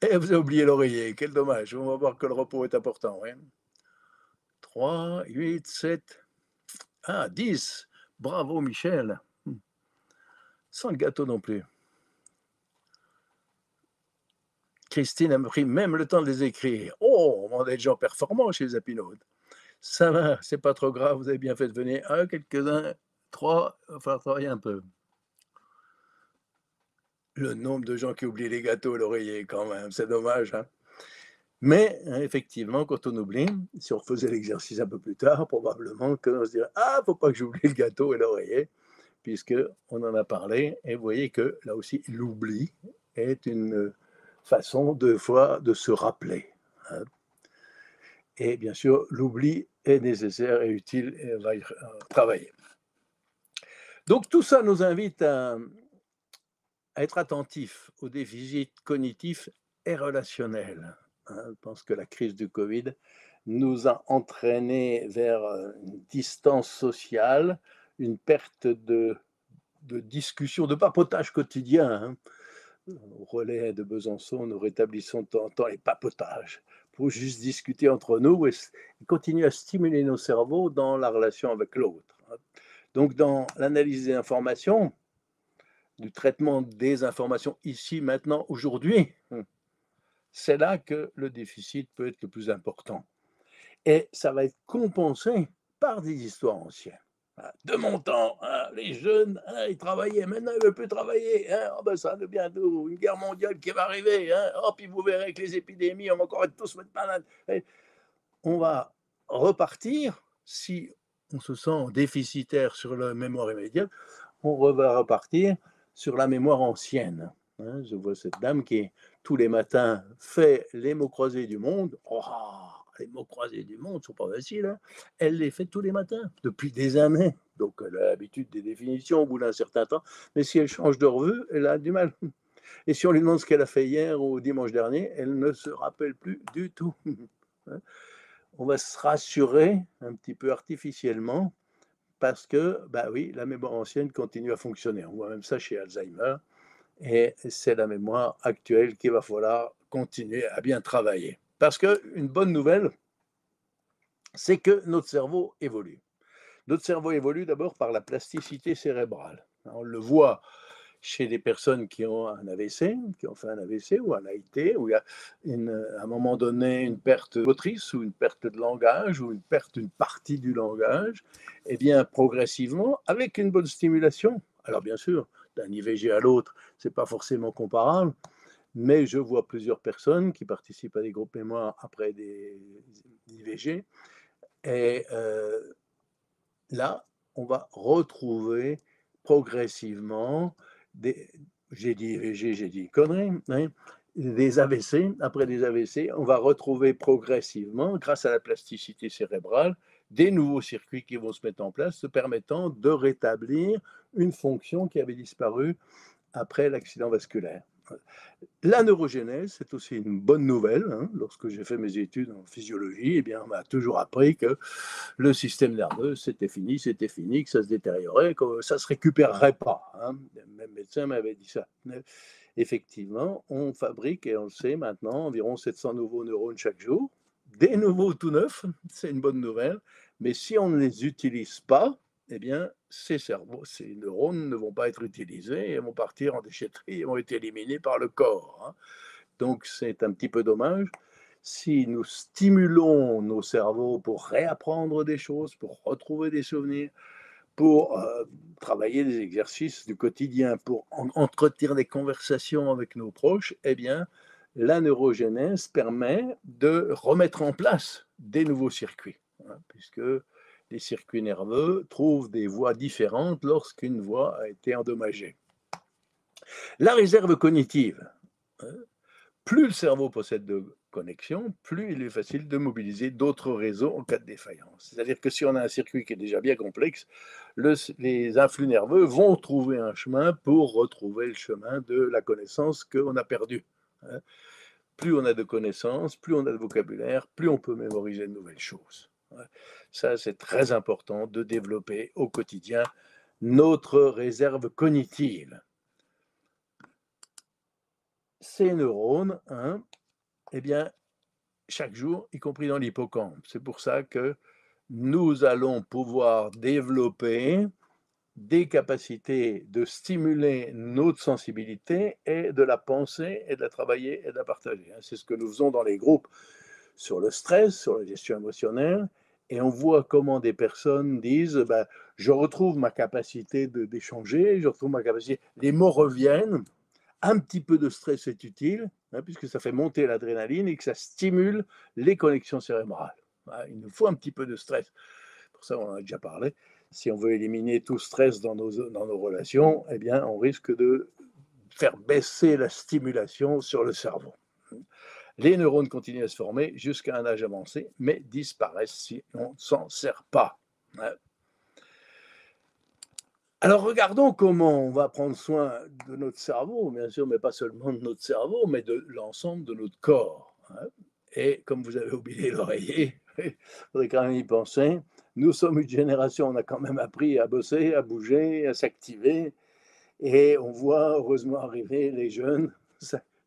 Et vous avez oublié l'oreiller. Quel dommage. On va voir que le repos est important. 3, 8, 7. Ah, 10. Bravo, Michel. Hmm. Sans le gâteau non plus. Christine a pris même le temps de les écrire. Oh, on a des gens performants chez les apinautes ça va, c'est pas trop grave, vous avez bien fait de venir. Un, quelques-uns, trois, il va travailler un peu. Le nombre de gens qui oublient les gâteaux l'oreiller, quand même, c'est dommage. Hein. Mais effectivement, quand on oublie, si on faisait l'exercice un peu plus tard, probablement qu'on se dirait Ah, faut pas que j'oublie le gâteau et l'oreiller, puisque on en a parlé. Et vous voyez que là aussi, l'oubli est une façon de fois de se rappeler. Hein. Et bien sûr, l'oubli est nécessaire et utile et on va y euh, travailler. Donc tout ça nous invite à, être attentifs aux déficits cognitifs et relationnels. Hein. Je pense que la crise du Covid nous a entraînés vers une distance sociale, une perte de, de discussion, de papotage quotidien. Hein. Au relais de Besançon, nous rétablissons de temps en temps les papotages pour juste discuter entre nous et, continuer à stimuler nos cerveaux dans la relation avec l'autre. Donc, dans l'analyse des informations, du traitement des informations ici, maintenant, aujourd'hui, c'est là que le déficit peut être le plus important. Et ça va être compensé par des histoires anciennes. Ah, de mon temps, hein, les jeunes, hein, ils travaillaient, maintenant ils ne veulent plus travailler. Oh ben ça, bientôt, une guerre mondiale qui va arriver. Oh, puis vous verrez que les épidémies, on va encore être tous malades. on va repartir, si on se sent déficitaire sur la mémoire immédiate, on va repartir sur la mémoire ancienne. Je vois cette dame qui, tous les matins, fait les mots croisés du monde. Oh, les mots croisés du monde ne sont pas faciles. Hein. Elle les fait tous les matins, depuis des années. Donc, elle a l'habitude des définitions au bout d'un certain temps. Mais si elle change de revue, elle a du mal. Et si on lui demande ce qu'elle a fait hier ou dimanche dernier, elle ne se rappelle plus du tout. [LAUGHS] Hein. on va se rassurer un petit peu artificiellement parce que, bah oui, la mémoire ancienne continue à fonctionner. On voit même ça chez Alzheimer. Et c'est la mémoire actuelle qu'il va falloir continuer à bien travailler. Parce qu'une bonne nouvelle, c'est que notre cerveau évolue. Notre cerveau évolue d'abord par la plasticité cérébrale. On le voit chez des personnes qui ont un AVC, qui ont fait un AVC ou un AIT, où il y a à un moment donné une perte motrice ou une perte de langage ou une perte d'une partie du langage, et eh bien progressivement, avec une bonne stimulation, alors bien sûr, d'un IVG à l'autre, ce n'est pas forcément comparable, mais je vois plusieurs personnes qui participent à des groupes mémoire après des IVG. Et euh, là, on va retrouver progressivement des. J'ai dit IVG, j'ai dit conneries, hein, des AVC. Après des AVC, on va retrouver progressivement, grâce à la plasticité cérébrale, des nouveaux circuits qui vont se mettre en place, se permettant de rétablir une fonction qui avait disparu après l'accident vasculaire. La neurogénèse, c'est aussi une bonne nouvelle. Hein. Lorsque j'ai fait mes études en physiologie, eh bien, on m'a toujours appris que le système nerveux, c'était fini, c'était fini, que ça se détériorait, que ça ne se récupérerait pas. Hein. Même médecin m'avait dit ça. effectivement, on fabrique, et on le sait maintenant, environ 700 nouveaux neurones chaque jour. Des nouveaux tout neufs, c'est une bonne nouvelle. Mais si on ne les utilise pas, eh bien, ces cerveaux, ces neurones ne vont pas être utilisés et vont partir en déchetterie et vont être éliminés par le corps. Hein. Donc, c'est un petit peu dommage. Si nous stimulons nos cerveaux pour réapprendre des choses, pour retrouver des souvenirs, pour euh, travailler des exercices du quotidien, pour entretenir des conversations avec nos proches, eh bien, la neurogénèse permet de remettre en place des nouveaux circuits, hein, puisque les circuits nerveux trouvent des voies différentes lorsqu'une voie a été endommagée. La réserve cognitive. Hein, plus le cerveau possède de connexions, plus il est facile de mobiliser d'autres réseaux en cas de défaillance. C'est-à-dire que si on a un circuit qui est déjà bien complexe, les influx nerveux vont trouver un chemin pour retrouver le chemin de la connaissance qu'on a perdue. Hein. Plus on a de connaissances, plus on a de vocabulaire, plus on peut mémoriser de nouvelles choses. Ça, c'est très important de développer au quotidien notre réserve cognitive. Ces neurones, hein, eh bien, chaque jour, y compris dans l'hippocampe. C'est pour ça que nous allons pouvoir développer des capacités de stimuler notre sensibilité et de la penser et de la travailler et de la partager. Hein. C'est ce que nous faisons dans les groupes sur le stress, sur la gestion émotionnelle, et on voit comment des personnes disent bah, Je retrouve ma capacité d'échanger, je retrouve ma capacité. Les mots reviennent. Un petit peu de stress est utile, hein, puisque ça fait monter l'adrénaline et que ça stimule les connexions cérébrales. Il nous faut un petit peu de stress. Pour ça, on en a déjà parlé. Si on veut éliminer tout stress dans nos, dans nos relations, eh bien, on risque de faire baisser la stimulation sur le cerveau. Les neurones continuent à se former jusqu'à un âge avancé, mais disparaissent si on ne s'en sert pas. Alors regardons comment on va prendre soin de notre cerveau, bien sûr, mais pas seulement de notre cerveau, mais de l'ensemble de notre corps. Hein. Et comme vous avez oublié l'oreiller, [LAUGHS] il faudrait quand même y penser. Nous sommes une génération, on a quand même appris à bosser, à bouger, à s'activer. Et on voit heureusement arriver les jeunes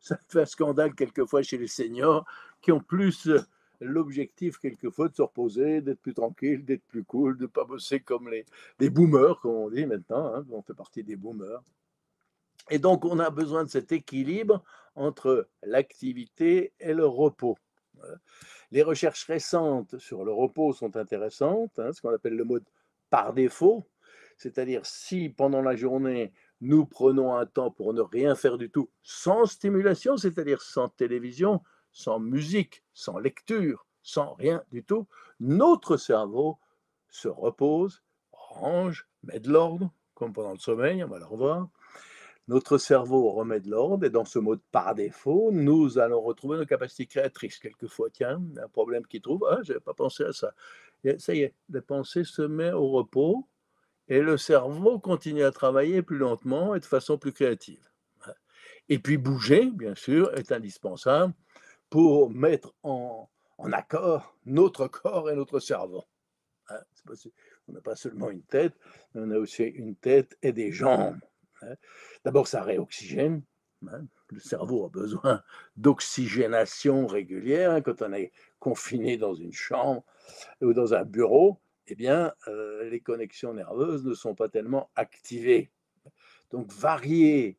ça fait un scandale quelquefois chez les seniors qui ont plus euh, l'objectif quelquefois de se reposer, d'être plus tranquille, d'être plus cool, de ne pas bosser comme les, les boomers, comme on dit maintenant, hein, on fait partie des boomers. Et donc on a besoin de cet équilibre entre l'activité et le repos. Les recherches récentes sur le repos sont intéressantes, hein, ce qu'on appelle le mode par défaut, c'est-à-dire si pendant la journée, nous prenons un temps pour ne rien faire du tout, sans stimulation, c'est-à-dire sans télévision, sans musique, sans lecture, sans rien du tout, notre cerveau se repose, range, met de l'ordre, comme pendant le sommeil, on va le revoir. Notre cerveau remet de l'ordre et dans ce mode par défaut, nous allons retrouver nos capacités créatrices. Quelquefois, tiens, un problème qui trouve, ah, je n'avais pas pensé à ça. ça y est, la pensée se met au repos et le cerveau continue à travailler plus lentement et de façon plus créative. Et puis bouger, bien sûr, est indispensable pour mettre en, accord notre corps et notre cerveau. Hein, on n'a pas seulement une tête, mais on a aussi une tête et des jambes. Hein. D'abord, ça réoxygène. Hein. Le cerveau a besoin d'oxygénation régulière. Quand on est confiné dans une chambre ou dans un bureau, eh bien, euh, les connexions nerveuses ne sont pas tellement activées. Donc, varier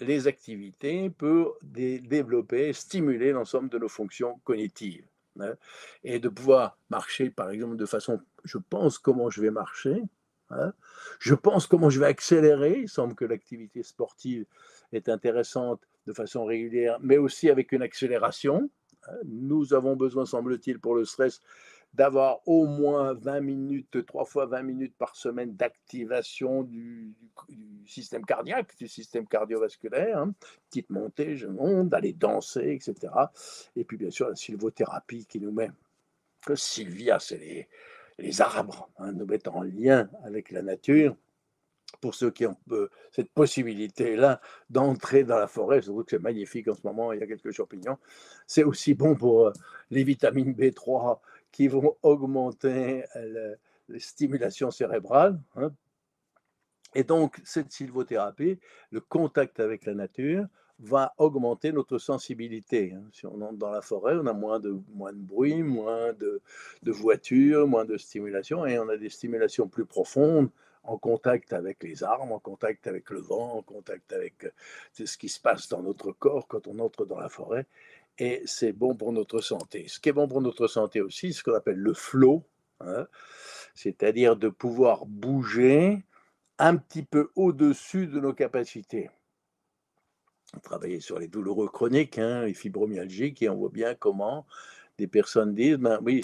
les activités peut développer, stimuler l'ensemble de nos fonctions cognitives. Hein, et de pouvoir marcher, par exemple, de façon, je pense comment je vais marcher, hein, je pense comment je vais accélérer. Il semble que l'activité sportive est intéressante de façon régulière, mais aussi avec une accélération. Hein. Nous avons besoin, semble-t-il, pour le stress, d'avoir au moins 20 minutes, 3 fois 20 minutes par semaine d'activation du, système cardiaque, du système cardiovasculaire, hein. petite montée, je monte, d'aller danser, etc. Et puis bien sûr la sylvothérapie qui nous met, que Sylvia, c'est les, les, arbres, hein, nous mettent en lien avec la nature. Pour ceux qui ont euh, cette possibilité-là d'entrer dans la forêt, je trouve que c'est magnifique en ce moment, il y a quelques champignons. C'est aussi bon pour euh, les vitamines B3, qui vont augmenter euh, la, stimulation cérébrale. Hein. Et donc, cette sylvothérapie, le contact avec la nature, va augmenter notre sensibilité. Hein. Si on entre dans la forêt, on a moins de, moins de bruit, moins de, de voitures, moins de stimulation, et on a des stimulations plus profondes en contact avec les arbres, en contact avec le vent, en contact avec euh, ce qui se passe dans notre corps quand on entre dans la forêt et c'est bon pour notre santé. Ce qui est bon pour notre santé aussi, ce qu'on appelle le flow, hein, c'est-à-dire de pouvoir bouger un petit peu au-dessus de nos capacités. Travailler sur les douloureux chroniques, hein, les fibromyalgiques, et on voit bien comment des personnes disent ben oui,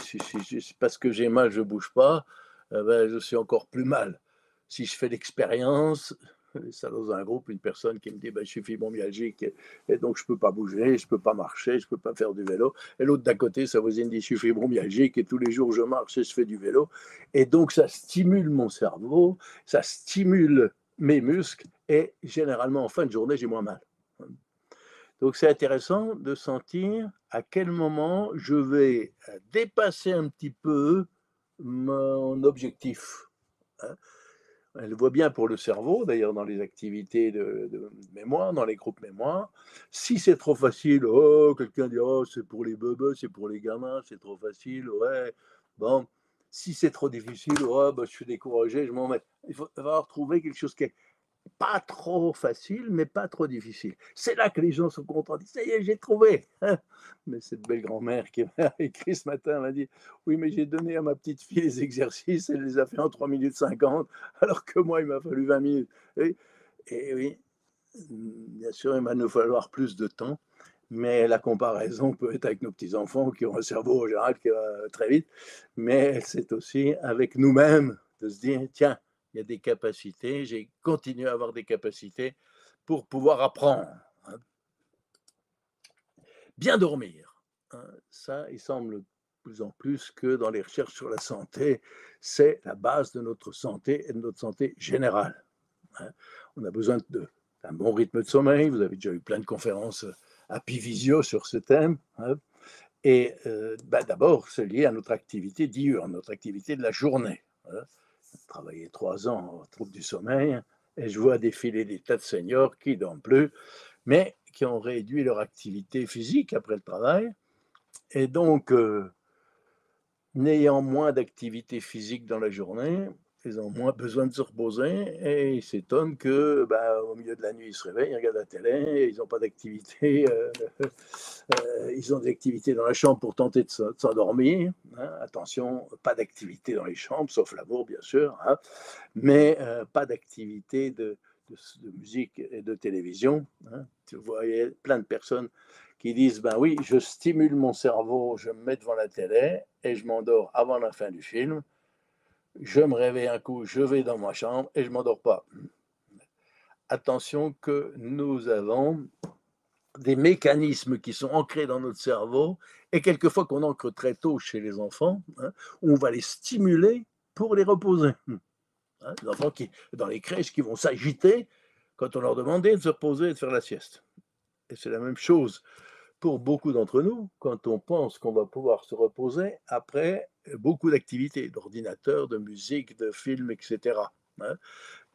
parce que j'ai mal, je bouge pas, eh ben, je suis encore plus mal. Si je fais l'expérience, [LAUGHS] ça dans un groupe, une personne qui me dit ben, Je suis fibromyalgique et donc je ne peux pas bouger, je ne peux pas marcher, je ne peux pas faire du vélo. Et l'autre d'à côté, sa voisine dit Je suis fibromyalgique et tous les jours je marche et je fais du vélo. Et donc ça stimule mon cerveau, ça stimule mes muscles et généralement en fin de journée, j'ai moins mal. Donc c'est intéressant de sentir à quel moment je vais dépasser un petit peu mon objectif. Hein. Elle voit bien pour le cerveau, d'ailleurs dans les activités de, mémoire, dans les groupes mémoire. Si c'est trop facile, oh, quelqu'un dit oh, c'est pour les bebeux, c'est pour les gamins, c'est trop facile, ouais. Bon, si c'est trop difficile, oh, bah, je suis découragé, je m'en mets. Il faut avoir trouvé quelque chose qui est pas trop facile, mais pas trop difficile. C'est là que les gens sont contents. Disent, ça y est, j'ai trouvé. Hein. mais cette belle grand-mère qui m'a [LAUGHS] écrit ce matin m'a dit, oui, mais j'ai donné à ma petite fille les exercices, elle les a fait en 3 minutes 50, alors que moi, il m'a fallu 20 minutes. Et, et oui, bien sûr, il va nous falloir plus de temps. Mais la comparaison peut être avec nos petits-enfants qui ont un cerveau en général qui va très vite. Mais c'est aussi avec nous-mêmes de se dire, tiens, il y a des capacités, j'ai continué à avoir des capacités pour pouvoir apprendre. Hein. Bien dormir, hein. ça, il semble de plus en plus que dans les recherches sur la santé, c'est la base de notre santé et de notre santé générale. Hein. On a besoin d'un bon rythme de sommeil, vous avez déjà eu plein de conférences à Pivisio sur ce thème. Et euh, bah, d'abord, c'est lié à notre activité diurne, notre activité de la journée travaillé trois ans au troupe du sommeil et je vois défiler des tas de seniors qui dorment plus, mais qui ont réduit leur activité physique après le travail. Et donc, euh, n'ayant moins d'activité physique dans la journée, ils ont moins besoin de se reposer et ils s'étonnent que, bah, au milieu de la nuit, ils se réveillent, ils regardent la télé, ils n'ont pas d'activité, euh, euh, ils ont des activités dans la chambre pour tenter de s'endormir. Hein. Attention, pas d'activité dans les chambres, sauf l'amour, bien sûr, hein. mais euh, pas d'activité de, de, musique et de télévision. Hein. Tu voyais plein de personnes qui disent ben oui, je stimule mon cerveau, je me mets devant la télé et je m'endors avant la fin du film je me réveille un coup, je vais dans ma chambre et je ne m'endors pas. Attention que nous avons des mécanismes qui sont ancrés dans notre cerveau et quelquefois qu'on ancre très tôt chez les enfants, hein, on va les stimuler pour les reposer. Hein, les enfants qui, dans les crèches qui vont s'agiter quand on leur demandait de se reposer et de faire la sieste. Et c'est la même chose pour beaucoup d'entre nous quand on pense qu'on va pouvoir se reposer après beaucoup d'activités, d'ordinateur, de musique, de films, etc. Hein.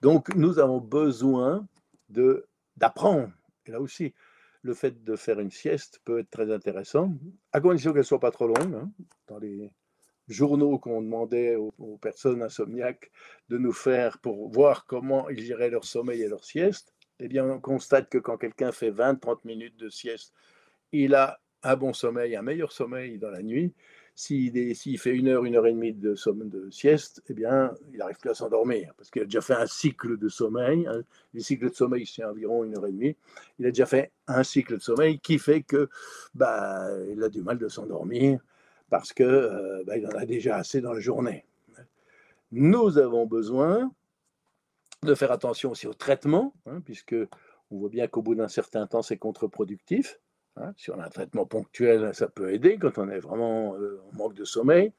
Donc, nous avons besoin d'apprendre. Et là aussi, le fait de faire une sieste peut être très intéressant, à condition qu'elle ne soit pas trop longue. Hein. Dans les journaux qu'on demandait aux, personnes insomniaques de nous faire pour voir comment ils géraient leur sommeil et leur sieste, eh bien, on constate que quand quelqu'un fait 20-30 minutes de sieste, il a un bon sommeil, un meilleur sommeil dans la nuit, s'il fait une heure, une heure et demie de, de sieste, eh bien, il n'arrive plus à s'endormir parce qu'il a déjà fait un cycle de sommeil. Hein. Les cycles de sommeil, c'est environ une heure et demie. Il a déjà fait un cycle de sommeil qui fait que bah, il a du mal de s'endormir parce que euh, bah, il en a déjà assez dans la journée. Nous avons besoin de faire attention aussi au traitement, hein, puisque on voit bien qu'au bout d'un certain temps, c'est contre-productif. Hein, si on a un traitement ponctuel, ça peut aider quand on est vraiment euh, en manque de sommeil.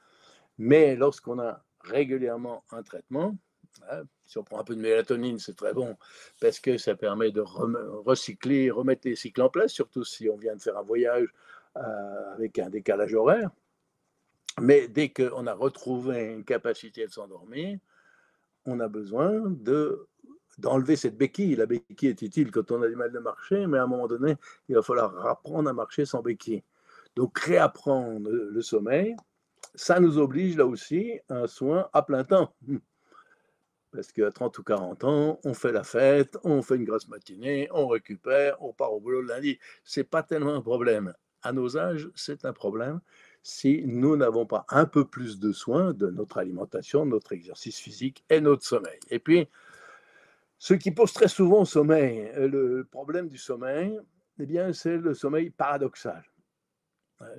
Mais lorsqu'on a régulièrement un traitement, hein, si on prend un peu de mélatonine, c'est très bon parce que ça permet de recycler, remettre les cycles en place, surtout si on vient de faire un voyage euh, avec un décalage horaire. Mais dès qu'on a retrouvé une capacité de s'endormir, on a besoin de d'enlever cette béquille. La béquille est utile quand on a du mal de marcher, mais à un moment donné, il va falloir apprendre à marcher sans béquille. Donc réapprendre le sommeil, ça nous oblige là aussi à un soin à plein temps. [LAUGHS] Parce qu'à 30 ou 40 ans, on fait la fête, on fait une grosse matinée, on récupère, on part au boulot le lundi. Ce n'est pas tellement un problème. À nos âges, c'est un problème si nous n'avons pas un peu plus de soins de notre alimentation, notre exercice physique et notre sommeil. Et puis, ce qui pose très souvent sommeil, euh, le problème du sommeil, eh bien, c'est le sommeil paradoxal.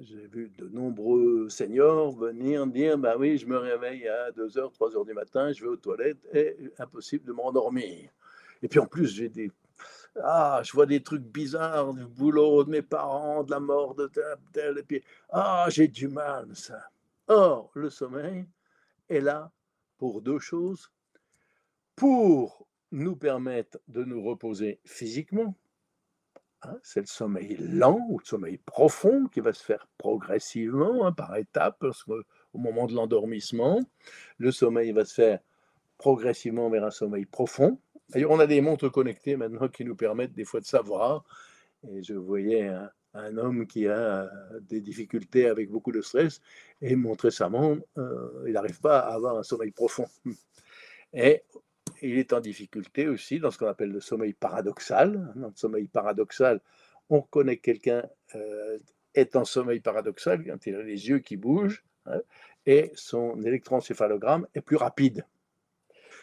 J'ai vu de nombreux seniors venir dire Bah oui, je me réveille à 2h, 3h du matin, je vais aux toilettes et impossible de m'endormir. Et puis en plus, j'ai des. Ah, je vois des trucs bizarres du boulot de mes parents, de la mort de tel, tel, et puis ah, j'ai du mal, ça. Or, le sommeil est là pour deux choses. Pour nous permettent de nous reposer physiquement. Hein, c'est le sommeil lent ou le sommeil profond qui va se faire progressivement, hein, par étapes, parce au moment de l'endormissement, le sommeil va se faire progressivement vers un sommeil profond. D'ailleurs, on a des montres connectées maintenant qui nous permettent des fois de savoir. Et je voyais un, homme qui a des difficultés avec beaucoup de stress et montre, euh, il n'arrive pas à avoir un sommeil profond. Et il est en difficulté aussi dans ce qu'on appelle le sommeil paradoxal. Dans le sommeil paradoxal, on reconnaît que quelqu'un euh, est en sommeil paradoxal quand il a les yeux qui bougent hein, et son électroencéphalogramme est plus rapide.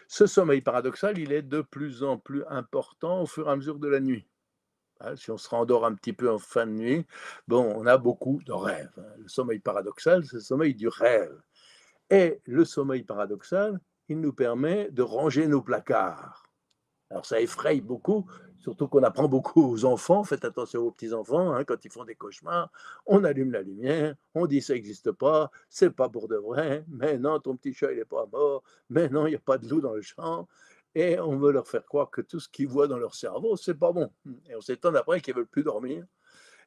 Ce sommeil paradoxal, il est de plus en plus important au fur et à mesure de la nuit. Hein, si on se rendort un petit peu en fin de nuit, bon, on a beaucoup de rêves. Hein. Le sommeil paradoxal, c'est le sommeil du rêve. Et le sommeil paradoxal, il nous permet de ranger nos placards. Alors ça effraie beaucoup, surtout qu'on apprend beaucoup aux enfants, faites attention aux petits-enfants, hein, quand ils font des cauchemars, on allume la lumière, on dit ça n'existe pas, c'est pas pour de vrai, mais non, ton petit chat il n'est pas mort, mais non, il n'y a pas de loup dans le champ, et on veut leur faire croire que tout ce qu'ils voient dans leur cerveau, c'est pas bon. Et on s'étonne après qu'ils veulent plus dormir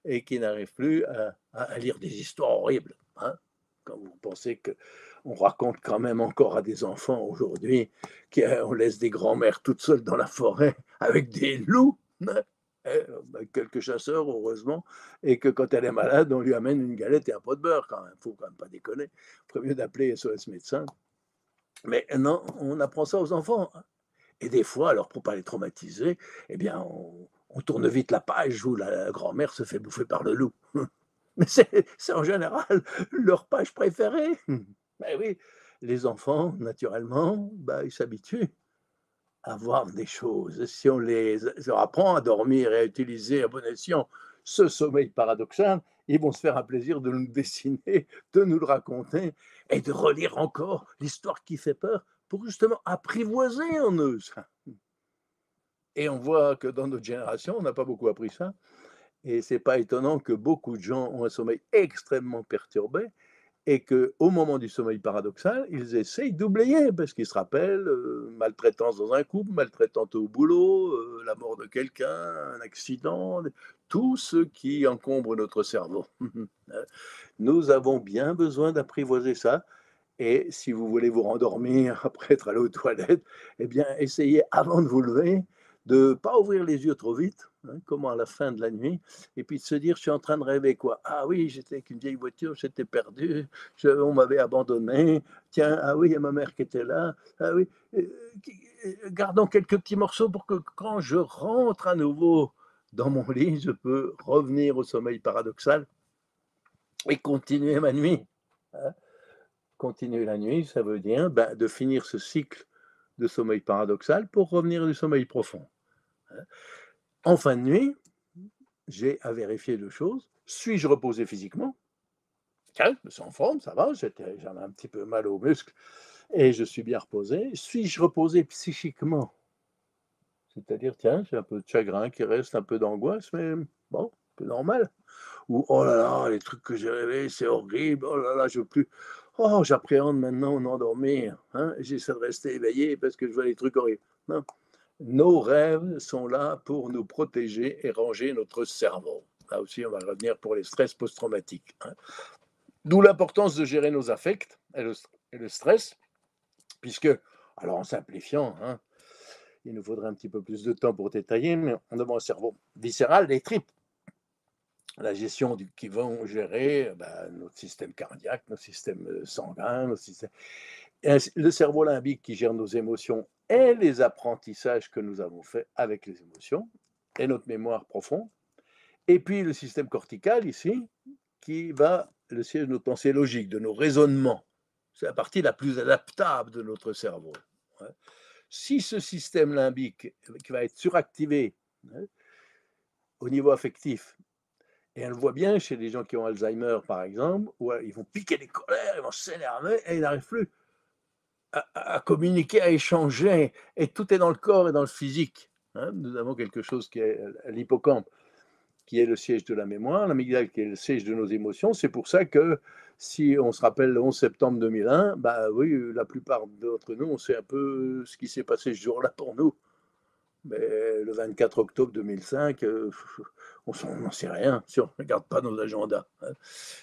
et qu'ils n'arrivent plus à, lire des histoires horribles. Hein, quand vous pensez que on raconte quand même encore à des enfants aujourd'hui qu'on laisse des grands-mères toutes seules dans la forêt avec des loups, hein, eh, ben, quelques chasseurs heureusement, et que quand elle est malade, on lui amène une galette et un pot de beurre quand même. Il faut quand même pas déconner. Il mieux d'appeler SOS médecin Mais non, on apprend ça aux enfants. Et des fois, alors pour pas les traumatiser, eh bien, on, tourne vite la page où la grand-mère se fait bouffer par le loup. [LAUGHS] Mais c'est en général leur page préférée. Ben oui, les enfants, naturellement, bah, ils s'habituent à voir des choses. Si on les apprend à dormir et à utiliser à bon escient ce sommeil paradoxal, ils vont se faire un plaisir de nous [LAUGHS] dessiner, de nous le raconter et de relire encore l'histoire qui fait peur pour justement apprivoiser en eux ça. Et on voit que dans notre génération, on n'a pas beaucoup appris ça. Et c'est pas étonnant que beaucoup de gens ont un sommeil extrêmement perturbé et qu'au moment du sommeil paradoxal, ils essayent d'oublier parce qu'ils se rappellent euh, maltraitance dans un couple, maltraitance au boulot, euh, la mort de quelqu'un, un accident, tout ce qui encombre notre cerveau. [LAUGHS] Nous avons bien besoin d'apprivoiser ça. Et si vous voulez vous rendormir [LAUGHS] après être allé aux toilettes, eh bien, essayez avant de vous lever de ne pas ouvrir les yeux trop vite, hein, comme à la fin de la nuit, et puis de se dire, je suis en train de rêver quoi Ah oui, j'étais avec une vieille voiture, j'étais perdu, on m'avait abandonné, tiens, ah oui, il y a ma mère qui était là, ah oui, euh, euh, gardons quelques petits morceaux pour que quand je rentre à nouveau dans mon lit, je peux revenir au sommeil paradoxal et continuer ma nuit. Hein. Continuer la nuit, ça veut dire ben, de finir ce cycle de sommeil paradoxal pour revenir du sommeil profond. En fin de nuit, j'ai à vérifier deux choses. Suis-je reposé physiquement? Tiens, je me sens en forme, ça va, j'en ai un petit peu mal aux muscles et je suis bien reposé. Suis-je reposé psychiquement? C'est-à-dire, tiens, j'ai un peu de chagrin qui reste, un peu d'angoisse, mais bon, peu normal. Ou oh là là, les trucs que j'ai rêvés, c'est horrible, oh là là, je veux plus. Oh, j'appréhende maintenant d'endormir. Hein? J'essaie de rester éveillé parce que je vois les trucs horribles. Non nos rêves sont là pour nous protéger et ranger notre cerveau. Là aussi, on va revenir pour les stress post-traumatiques. Hein. D'où l'importance de gérer nos affects et le, stress, puisque, alors en simplifiant, hein, il nous faudrait un petit peu plus de temps pour détailler, mais on a un cerveau viscéral, les tripes, la gestion qui vont gérer ben, notre système cardiaque, notre système euh, sanguin, le cerveau limbique qui gère nos émotions et les apprentissages que nous avons faits avec les émotions et notre mémoire profonde. Et puis le système cortical ici, qui va le siège de nos pensées logiques, de nos raisonnements. C'est la partie la plus adaptable de notre cerveau. Si ce système limbique qui va être suractivé hein, au niveau affectif, et on le voit bien chez les gens qui ont Alzheimer, par exemple, où ils vont piquer des colères, ils vont s'énerver et ils n'arrivent plus à, communiquer, à échanger, et tout est dans le corps et dans le physique. Hein. Nous avons quelque chose qui est l'hippocampe, qui est le siège de la mémoire, l'amygdale qui est le siège de nos émotions. C'est pour ça que si on se rappelle le 11 septembre 2001, bah oui, la plupart d'entre nous, on sait un peu ce qui s'est passé ce jour-là pour nous. Mais le 24 octobre 2005, euh, [LAUGHS] on n'en sait rien si on ne regarde pas nos agendas. Hein.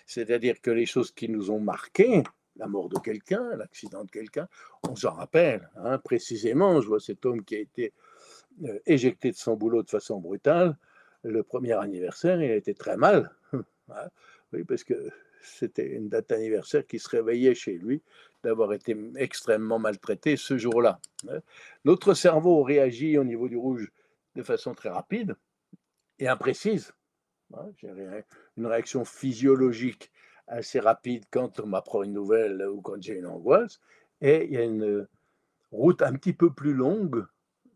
C'est-à-dire que les choses qui nous ont marqués, la mort de quelqu'un, l'accident de quelqu'un, on s'en rappelle hein, précisément. Je vois cet homme qui a été euh, éjecté de son boulot de façon brutale. Le premier anniversaire, il a été très mal. [LAUGHS] Hein. oui, parce que c'était une date anniversaire qui se réveillait chez lui d'avoir été extrêmement maltraité ce jour-là. Hein. Notre cerveau réagit au niveau du rouge de façon très rapide et imprécise. Une réaction physiologique assez rapide quand on m'apprend une nouvelle ou quand j'ai une angoisse. Et il y a une route un petit peu plus longue,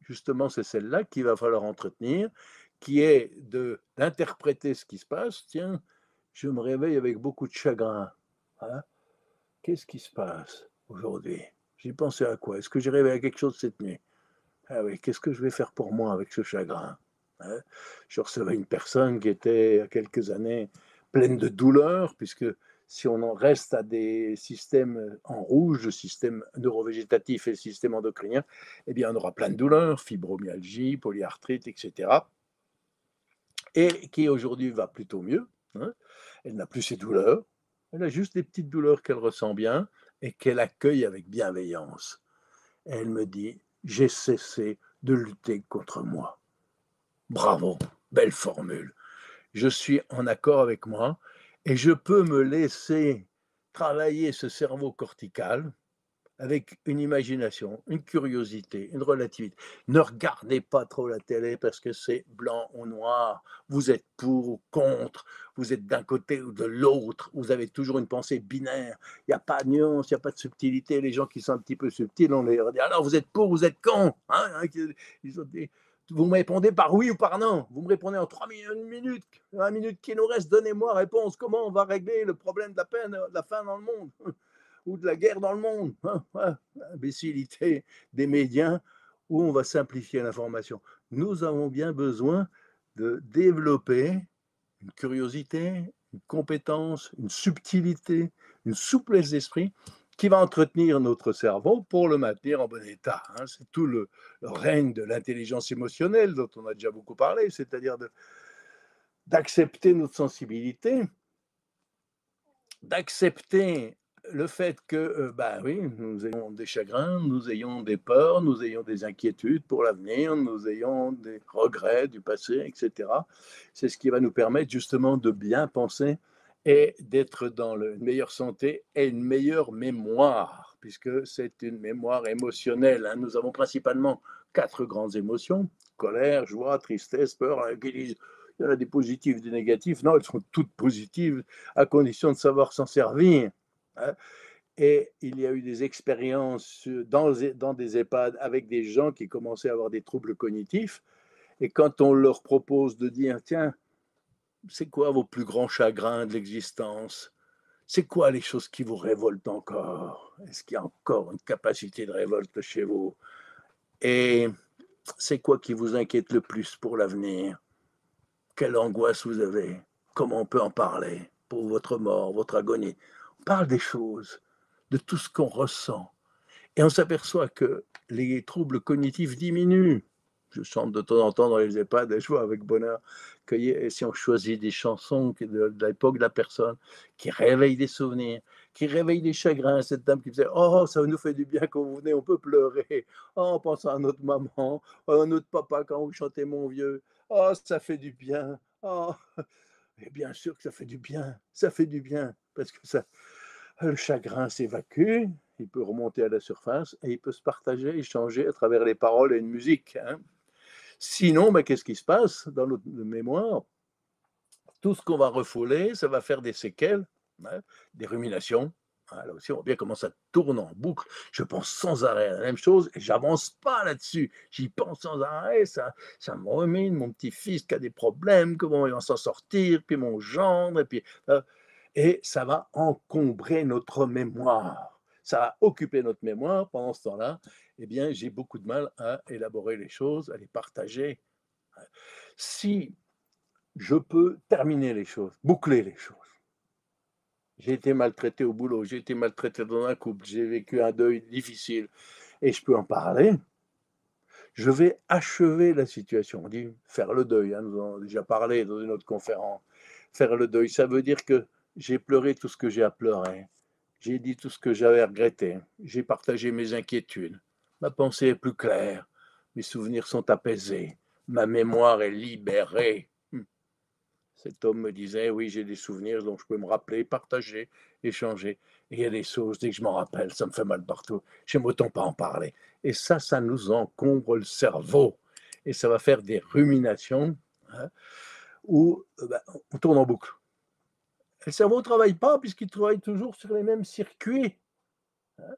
justement, c'est celle-là qu'il va falloir entretenir, qui est de d'interpréter ce qui se passe. Tiens, je me réveille avec beaucoup de chagrin. Qu'est-ce qui se passe aujourd'hui? J'ai pensé à quoi? Est-ce que j'ai rêvé à quelque chose cette nuit? Ah oui, qu'est-ce que je vais faire pour moi avec ce chagrin? Hein? Je recevais une personne qui était, il y a quelques années, pleine de douleurs, puisque si on en reste à des systèmes en rouge, le système neurovégétatif et le système endocrinien, eh bien, on aura plein de douleurs, fibromyalgie, polyarthrite, etc. Et qui aujourd'hui va plutôt mieux. Hein. Elle n'a plus ces douleurs. Elle a juste des petites douleurs qu'elle ressent bien et qu'elle accueille avec bienveillance. elle me dit, j'ai cessé de lutter contre moi. Bravo, belle formule je suis en accord avec moi et je peux me laisser travailler ce cerveau cortical avec une imagination, une curiosité, une relativité. Ne regardez pas trop la télé parce que c'est blanc ou noir. Vous êtes pour ou contre. Vous êtes d'un côté ou de l'autre. Vous avez toujours une pensée binaire. Il n'y a pas de nuance, il n'y a pas de subtilité. Les gens qui sont un petit peu subtils, on les dit alors vous êtes pour, vous êtes con. Hein, hein vous me répondez par oui ou par non. Vous me répondez en trois minutes, une minute qui nous reste, donnez-moi réponse. Comment on va régler le problème de la peine, de la faim dans le monde [LAUGHS] ou de la guerre dans le monde. Hein, Imbécilité des médias où on va simplifier l'information. Nous avons bien besoin de développer une curiosité, une compétence, une subtilité, une souplesse d'esprit qui va entretenir notre cerveau pour le maintenir en bon état. Hein. C'est tout le, règne de l'intelligence émotionnelle dont on a déjà beaucoup parlé, c'est-à-dire d'accepter notre sensibilité, d'accepter le fait que, ben oui, nous ayons des chagrins, nous ayons des peurs, nous ayons des inquiétudes pour l'avenir, nous ayons des regrets du passé, etc. C'est ce qui va nous permettre justement de bien penser et d'être dans une meilleure santé et une meilleure mémoire, puisque c'est une mémoire émotionnelle. Hein. Nous avons principalement quatre grandes émotions, colère, joie, tristesse, peur, il y en a des positives, des négatifs. Non, elles sont toutes positives à condition de savoir s'en servir. Hein. Et il y a eu des expériences dans, dans des EHPAD avec des gens qui commençaient à avoir des troubles cognitifs. Et quand on leur propose de dire, tiens, c'est quoi vos plus grands chagrins de l'existence? C'est quoi les choses qui vous révoltent encore? Est-ce qu'il y a encore une capacité de révolte chez vous? Et c'est quoi qui vous inquiète le plus pour l'avenir? Quelle angoisse vous avez? Comment on peut en parler pour votre mort, votre agonie? Parle des choses, de tout ce qu'on ressent. Et on s'aperçoit que les troubles cognitifs diminuent. Je chante de temps en temps dans les EHPAD et je vois avec bonheur que si on choisit des chansons de, l'époque de la personne qui réveillent des souvenirs, qui réveillent des chagrins, cette dame qui disait Oh, ça nous fait du bien quand vous venez, on peut pleurer. Oh, en pensant à notre maman, à notre papa quand vous chantez mon vieux. Oh, ça fait du bien. Oh. Et bien sûr que ça fait du bien. Ça fait du bien parce que ça, le chagrin s'évacue, il peut remonter à la surface et il peut se partager, échanger à travers les paroles et une musique. Hein. Sinon, ben, qu'est-ce qui se passe dans notre mémoire? Tout ce qu'on va refouler, ça va faire des séquelles, hein, des ruminations. Alors aussi, on voit bien comment ça tourne en boucle. Je pense sans arrêt à la même chose et j'avance pas là-dessus. J'y pense sans arrêt. Ça, ça me rumine. Mon petit-fils qui a des problèmes, comment il va s'en sortir, puis mon gendre, et puis. Euh, et ça va encombrer notre mémoire. Ça va occuper notre mémoire pendant ce temps-là. Eh bien, j'ai beaucoup de mal à élaborer les choses, à les partager. Si je peux terminer les choses, boucler les choses. J'ai été maltraité au boulot, j'ai été maltraité dans un couple, j'ai vécu un deuil difficile et je peux en parler. Je vais achever la situation. On dit faire le deuil, hein, nous en avons déjà parlé dans une autre conférence. Faire le deuil, ça veut dire que j'ai pleuré tout ce que j'ai à pleurer. J'ai dit tout ce que j'avais regretté. J'ai partagé mes inquiétudes. Ma pensée est plus claire. Mes souvenirs sont apaisés. Ma mémoire est libérée. Hum. Cet homme me disait, oui, j'ai des souvenirs dont je peux me rappeler, partager, échanger. Il y a des choses, dès que je m'en rappelle, ça me fait mal partout. J'aime autant pas en parler. Et ça, ça nous encombre le cerveau. Et ça va faire des ruminations hein, où euh, ben, on tourne en boucle. Le cerveau ne travaille pas puisqu'il travaille toujours sur les mêmes circuits. Hein.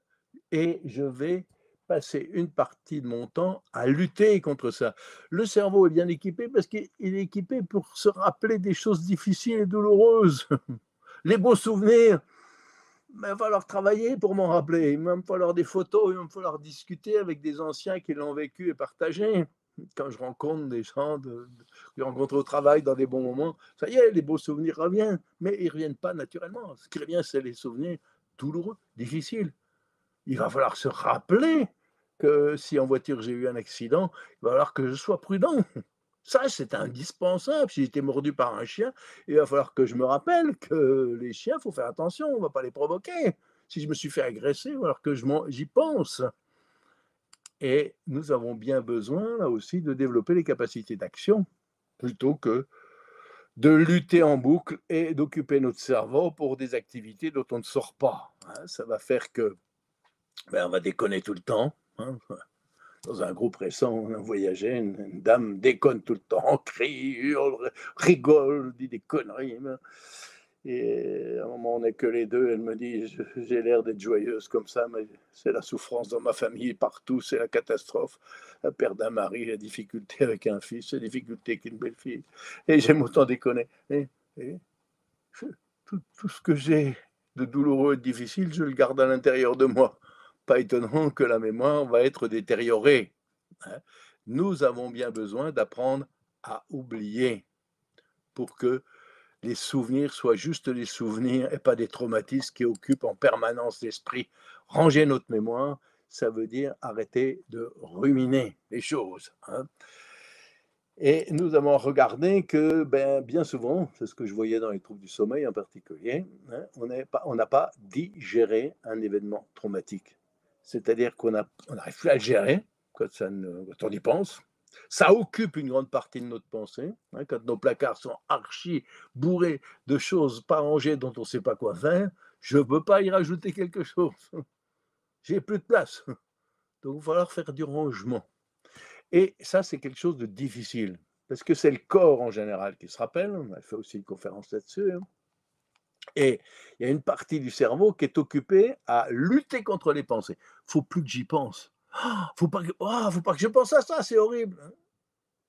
Et je vais passer une partie de mon temps à lutter contre ça. Le cerveau est bien équipé parce qu'il est équipé pour se rappeler des choses difficiles et douloureuses. [LAUGHS] Les beaux souvenirs, il va falloir travailler pour m'en rappeler. Il va falloir des photos, il va me falloir discuter avec des anciens qui l'ont vécu et partagé quand je rencontre des gens je rencontre au travail dans des bons moments, ça y est, les beaux souvenirs reviennent, mais ils ne reviennent pas naturellement. Ce qui revient, c'est les souvenirs douloureux, difficiles. Il va falloir se rappeler que si en voiture j'ai eu un accident, il va falloir que je sois prudent. Ça, c'est indispensable. Si j'étais mordu par un chien, il va falloir que je me rappelle que les chiens, il faut faire attention, on ne va pas les provoquer. Si je me suis fait agresser, il va falloir que j'y pense. Et nous avons bien besoin, là aussi, de développer les capacités d'action plutôt que de lutter en boucle et d'occuper notre cerveau pour des activités dont on ne sort pas. Hein. Ça va faire que ben, on va déconner tout le temps. Hein. Dans un groupe récent, on a voyagé, une, dame déconne tout le temps, [LAUGHS] crie, hurle, rigole, dit des conneries. Et à un moment, on n'est que les deux. Elle me dit J'ai l'air d'être joyeuse comme ça, mais c'est la souffrance dans ma famille, partout, c'est la catastrophe. La perte d'un mari, la difficulté avec un fils, la difficulté avec une belle-fille. Et j'aime autant déconner. Tout, tout, ce que j'ai de douloureux et de difficile, je le garde à l'intérieur de moi. Pas étonnant que la mémoire va être détériorée. Hein. Nous avons bien besoin d'apprendre à oublier pour que les souvenirs soient juste des souvenirs et pas des traumatismes qui occupent en permanence l'esprit. Ranger notre mémoire, ça veut dire arrêter de ruminer les choses. Hein. Et nous avons regardé que ben, bien souvent, c'est ce que je voyais dans les troubles du sommeil en particulier, hein, on n'a pas, digéré un événement traumatique. C'est-à-dire qu'on n'arrive plus à le gérer quand, on y pense, ça occupe une grande partie de notre pensée. Hein, quand nos placards sont archi bourrés de choses pas rangées dont on ne sait pas quoi faire, je ne peux pas y rajouter quelque chose. J'ai plus de place. Donc, il va falloir faire du rangement. Et ça, c'est quelque chose de difficile, parce que c'est le corps en général qui se rappelle. On a fait aussi une conférence là-dessus. Hein. Et il y a une partie du cerveau qui est occupée à lutter contre les pensées. Il faut plus que j'y pense. «Ah, faut pas que, oh, faut pas que je pense à ça, c'est horrible.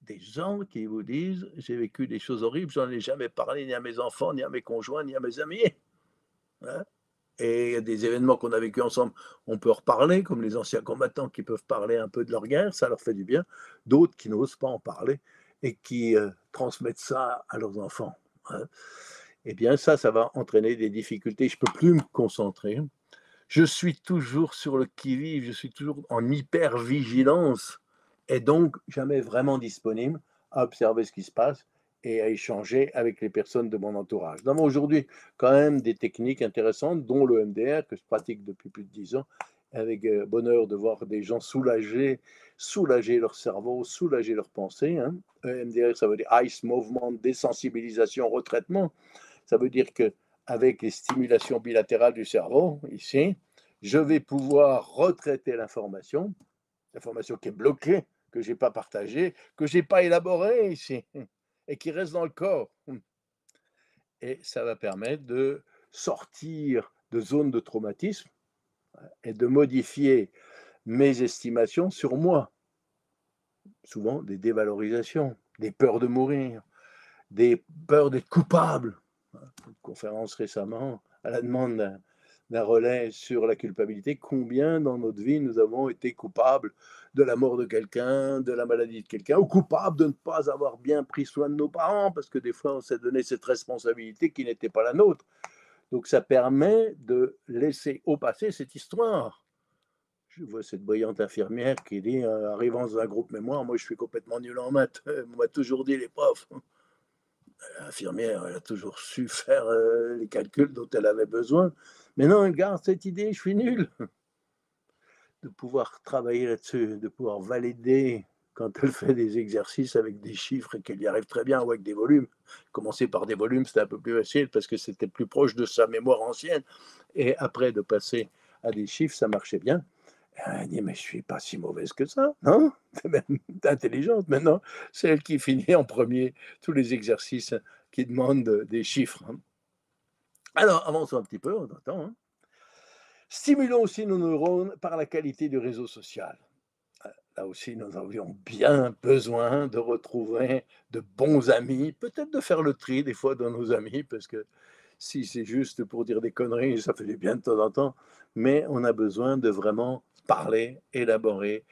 Des gens qui vous disent j'ai vécu des choses horribles, j'en ai jamais parlé ni à mes enfants, ni à mes conjoints, ni à mes amis. Hein. Et des événements qu'on a vécu ensemble, on peut reparler, comme les anciens combattants qui peuvent parler un peu de leur guerre, ça leur fait du bien. D'autres qui n'osent pas en parler et qui euh, transmettent ça à leurs enfants. Hein. Eh bien, ça, ça va entraîner des difficultés. Je ne peux plus me concentrer je suis toujours sur le qui-vive, je suis toujours en hyper-vigilance et donc jamais vraiment disponible à observer ce qui se passe et à échanger avec les personnes de mon entourage. Nous avons aujourd'hui quand même des techniques intéressantes, dont le MDR, que je pratique depuis plus de dix ans, avec euh, bonheur de voir des gens soulager, soulager leur cerveau, soulager leurs pensées. Hein. MDR, ça veut dire Ice Movement, désensibilisation, retraitement. Ça veut dire que avec les stimulations bilatérales du cerveau, ici, je vais pouvoir retraiter l'information, l'information qui est bloquée, que je n'ai pas partagée, que je n'ai pas élaborée ici, et qui reste dans le corps. Et ça va permettre de sortir de zones de traumatisme et de modifier mes estimations sur moi. Souvent des dévalorisations, des peurs de mourir, des peurs d'être coupable, une conférence récemment à la demande d'un relais sur la culpabilité. Combien dans notre vie nous avons été coupables de la mort de quelqu'un, de la maladie de quelqu'un, ou coupables de ne pas avoir bien pris soin de nos parents, parce que des fois on s'est donné cette responsabilité qui n'était pas la nôtre. Donc ça permet de laisser au passé cette histoire. Je vois cette brillante infirmière qui dit, euh, arrivant dans un groupe mémoire, moi je suis complètement nul en maths, [LAUGHS] on m'a toujours dit les profs l'infirmière, elle a toujours su [LAUGHS] faire euh, les calculs dont elle avait besoin. Mais non, elle garde cette idée, je suis nul. De pouvoir travailler là-dessus, de pouvoir valider quand elle fait des exercices avec des chiffres et qu'elle y arrive très bien ou avec des volumes. Commencer par des volumes, c'était un peu plus facile parce que c'était plus proche de sa mémoire ancienne. Et après, de passer à des chiffres, ça marchait bien. Elle dit, mais je suis pas si mauvaise que ça, non? [LAUGHS] C'est même intelligente. Maintenant, c'est elle qui finit en premier tous les exercices qui demandent des chiffres. Hein. Alors, avançons un petit peu, on attend. Hein. Stimulons aussi nos neurones par la qualité du réseau social. Là aussi, nous avions bien besoin de retrouver de bons amis, peut-être de faire le tri des fois dans nos amis, parce que si c'est juste pour dire des conneries, ça fait du bien de temps en temps, mais on a besoin de vraiment parler, élaborer,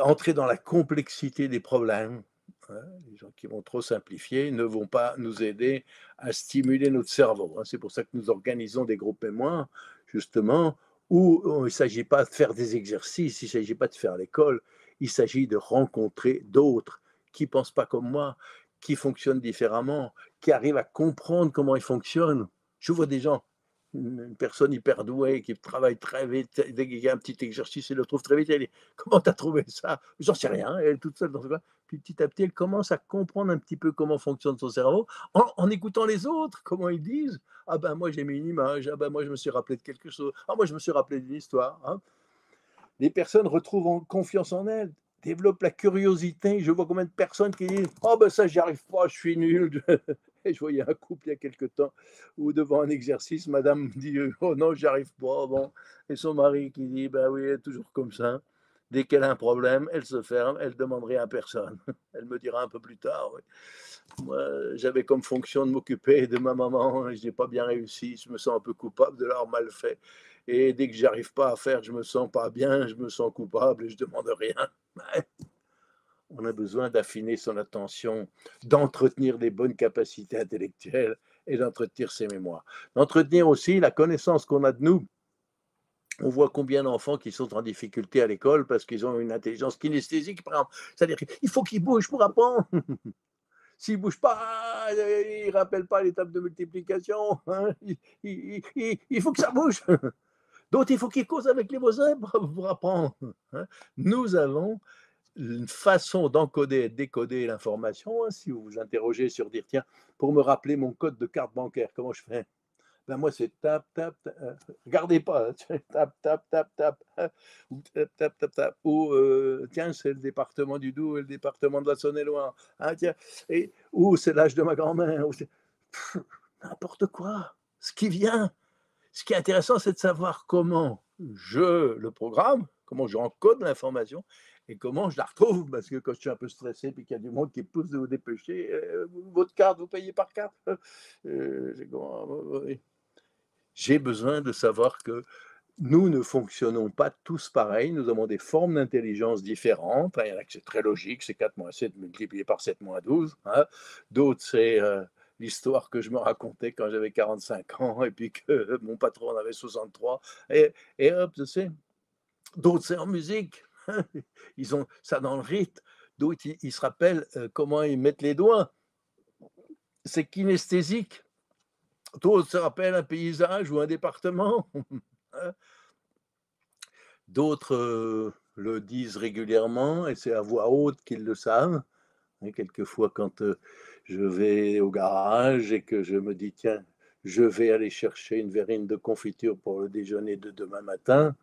entrer dans la complexité des problèmes. Hein. Les gens qui vont trop simplifier ne vont pas nous aider à stimuler notre cerveau. Hein. C'est pour ça que nous organisons des groupes mémoire, justement, où il ne s'agit pas de faire des exercices, il ne s'agit pas de faire l'école, il s'agit de rencontrer d'autres qui ne pensent pas comme moi, qui fonctionnent différemment, qui arrivent à comprendre comment ils fonctionnent. Je vois des gens une personne hyper douée qui travaille très vite, dès qu'il y a un petit exercice, elle le trouve très vite. Elle dit Comment tu as trouvé ça? J'en sais rien. Elle est toute seule dans ce Puis petit à petit, elle commence à comprendre un petit peu comment fonctionne son cerveau en, écoutant les autres, comment ils disent Ah ben moi j'ai mis une image, ah ben moi je me suis rappelé de quelque chose, ah moi je me suis rappelé d'une histoire. Hein. les personnes retrouvent confiance en elles, développent la curiosité. Je vois combien de personnes qui disent Oh, ben ça, j'y arrive pas, je suis nul. Et [LAUGHS] je voyais un couple il y a quelque temps où, devant un exercice, madame dit Oh non, j'y arrive pas. Bon. Et son mari qui dit Ben oui, elle est toujours comme ça. Dès qu'elle a un problème, elle se ferme, elle ne demande rien à personne. [LAUGHS] Elle me dira un peu plus tard. Moi, j'avais comme fonction de m'occuper de ma maman, je n'ai pas bien réussi, je me sens un peu coupable de leur mal fait. Et dès que j'arrive pas à faire, je me sens pas bien, je me sens coupable et je demande rien. [LAUGHS] On a besoin d'affiner son attention, d'entretenir des bonnes capacités intellectuelles et d'entretenir ses mémoires. D'entretenir aussi la connaissance qu'on a de nous. On voit combien d'enfants qui sont en difficulté à l'école parce qu'ils ont une intelligence kinesthésique, C'est-à-dire qu'il faut qu'ils bougent pour apprendre. [LAUGHS] S'ils ne bougent pas, ils ne rappellent pas l'étape de multiplication. Hein. Il, faut que ça bouge. [LAUGHS] D'autres, il faut qu'ils causent avec les voisins pour apprendre. Hein. Nous avons une façon d'encoder et décoder l'information. Hein. Si vous vous interrogez sur dire, tiens, pour me rappeler mon code de carte bancaire, comment je fais? Ben moi, c'est tap, tap, tap. Euh, regardez pas, [LAUGHS] tap, tap, tap, tap. Hein. Ou tap, tap, tap, tap. Ou, euh, tiens, c'est le département du Doubs et le département de la Saône-et-Loire. Hein, tiens. Et, ou c'est l'âge de ma grand-mère. [LAUGHS] N'importe quoi. Ce qui vient. Ce qui est intéressant, c'est de savoir comment je le programme, comment j'encode l'information et comment je la retrouve? [LAUGHS] Parce que quand je suis un peu stressé et qu'il y a du monde qui pousse de vous dépêcher, euh, votre carte, vous payez par carte? [LAUGHS] Euh, j'ai besoin de savoir que nous ne fonctionnons pas tous pareil, nous avons des formes d'intelligence différentes. Il y en a qui c'est très logique, c'est 4 moins 7 multiplié par 7 moins 12. Hein. D'autres, c'est euh, l'histoire que je me racontais quand j'avais 45 ans et puis que mon patron en avait 63. Et, et hop, tu sais. D'autres, c'est en musique. [LAUGHS] Ils ont ça dans le rythme. D'autres, ils, se rappellent euh, comment ils mettent les doigts. C'est kinesthésique. D'autres se rappellent un paysage ou un département? [LAUGHS] Hein? D'autres euh, le disent régulièrement et c'est à voix haute qu'ils le savent. Et quelquefois, quand euh, je vais au garage et que je me dis, tiens, je vais aller chercher une verrine de confiture pour le déjeuner de demain matin,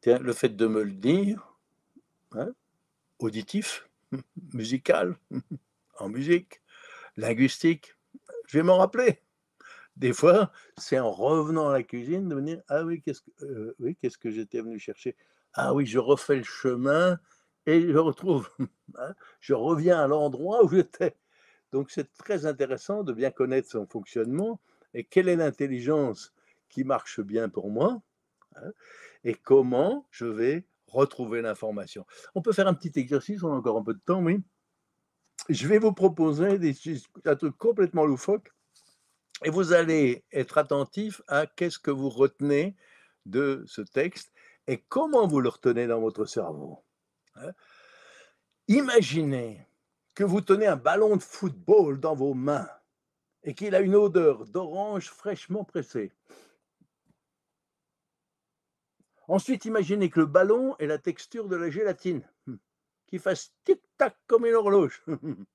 tiens, le fait de me le dire, hein, auditif, [LAUGHS] musical, [LAUGHS] en musique, linguistique, je vais m'en rappeler. Des fois, c'est en revenant à la cuisine de me dire Ah oui, qu'est-ce que, euh, oui, qu'est-ce que j'étais venu chercher? Ah oui, je refais le chemin et je retrouve. [LAUGHS] Hein, je reviens à l'endroit où j'étais. Donc, c'est très intéressant de bien connaître son fonctionnement et quelle est l'intelligence qui marche bien pour moi hein, et comment je vais retrouver l'information. On peut faire un petit exercice, on a encore un peu de temps, oui. Je vais vous proposer des, un truc complètement loufoque et vous allez être attentif à qu'est-ce que vous retenez de ce texte et comment vous le retenez dans votre cerveau. Hein. Imaginez que vous tenez un ballon de football dans vos mains et qu'il a une odeur d'orange fraîchement pressée. Ensuite, imaginez que le ballon ait la texture de la gélatine, hmm, qu'il fasse tic-tac comme une horloge [LAUGHS]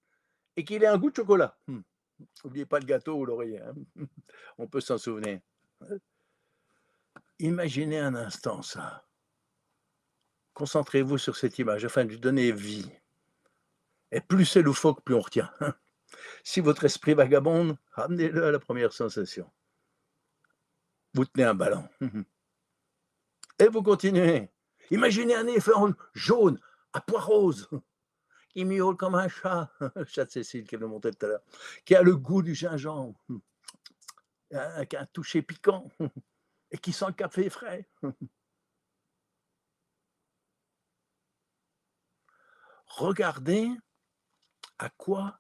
et qu'il ait un goût de chocolat. Hmm. N'oubliez pas le gâteau ou l'oreiller. Hein. [LAUGHS] On peut s'en souvenir. Imaginez un instant ça. Concentrez-vous sur cette image afin de lui donner vie. Et plus c'est loufoque, plus on retient. Si votre esprit vagabonde, ramenez-le à la première sensation. Vous tenez un ballon. [LAUGHS] Et vous continuez. Imaginez un éléphant jaune à pois rose qui miaule comme un chat, le [LAUGHS] chat de Cécile qui le montait tout à l'heure, qui a le goût du gingembre, qui a un toucher piquant et qui sent le café frais. Regardez à quoi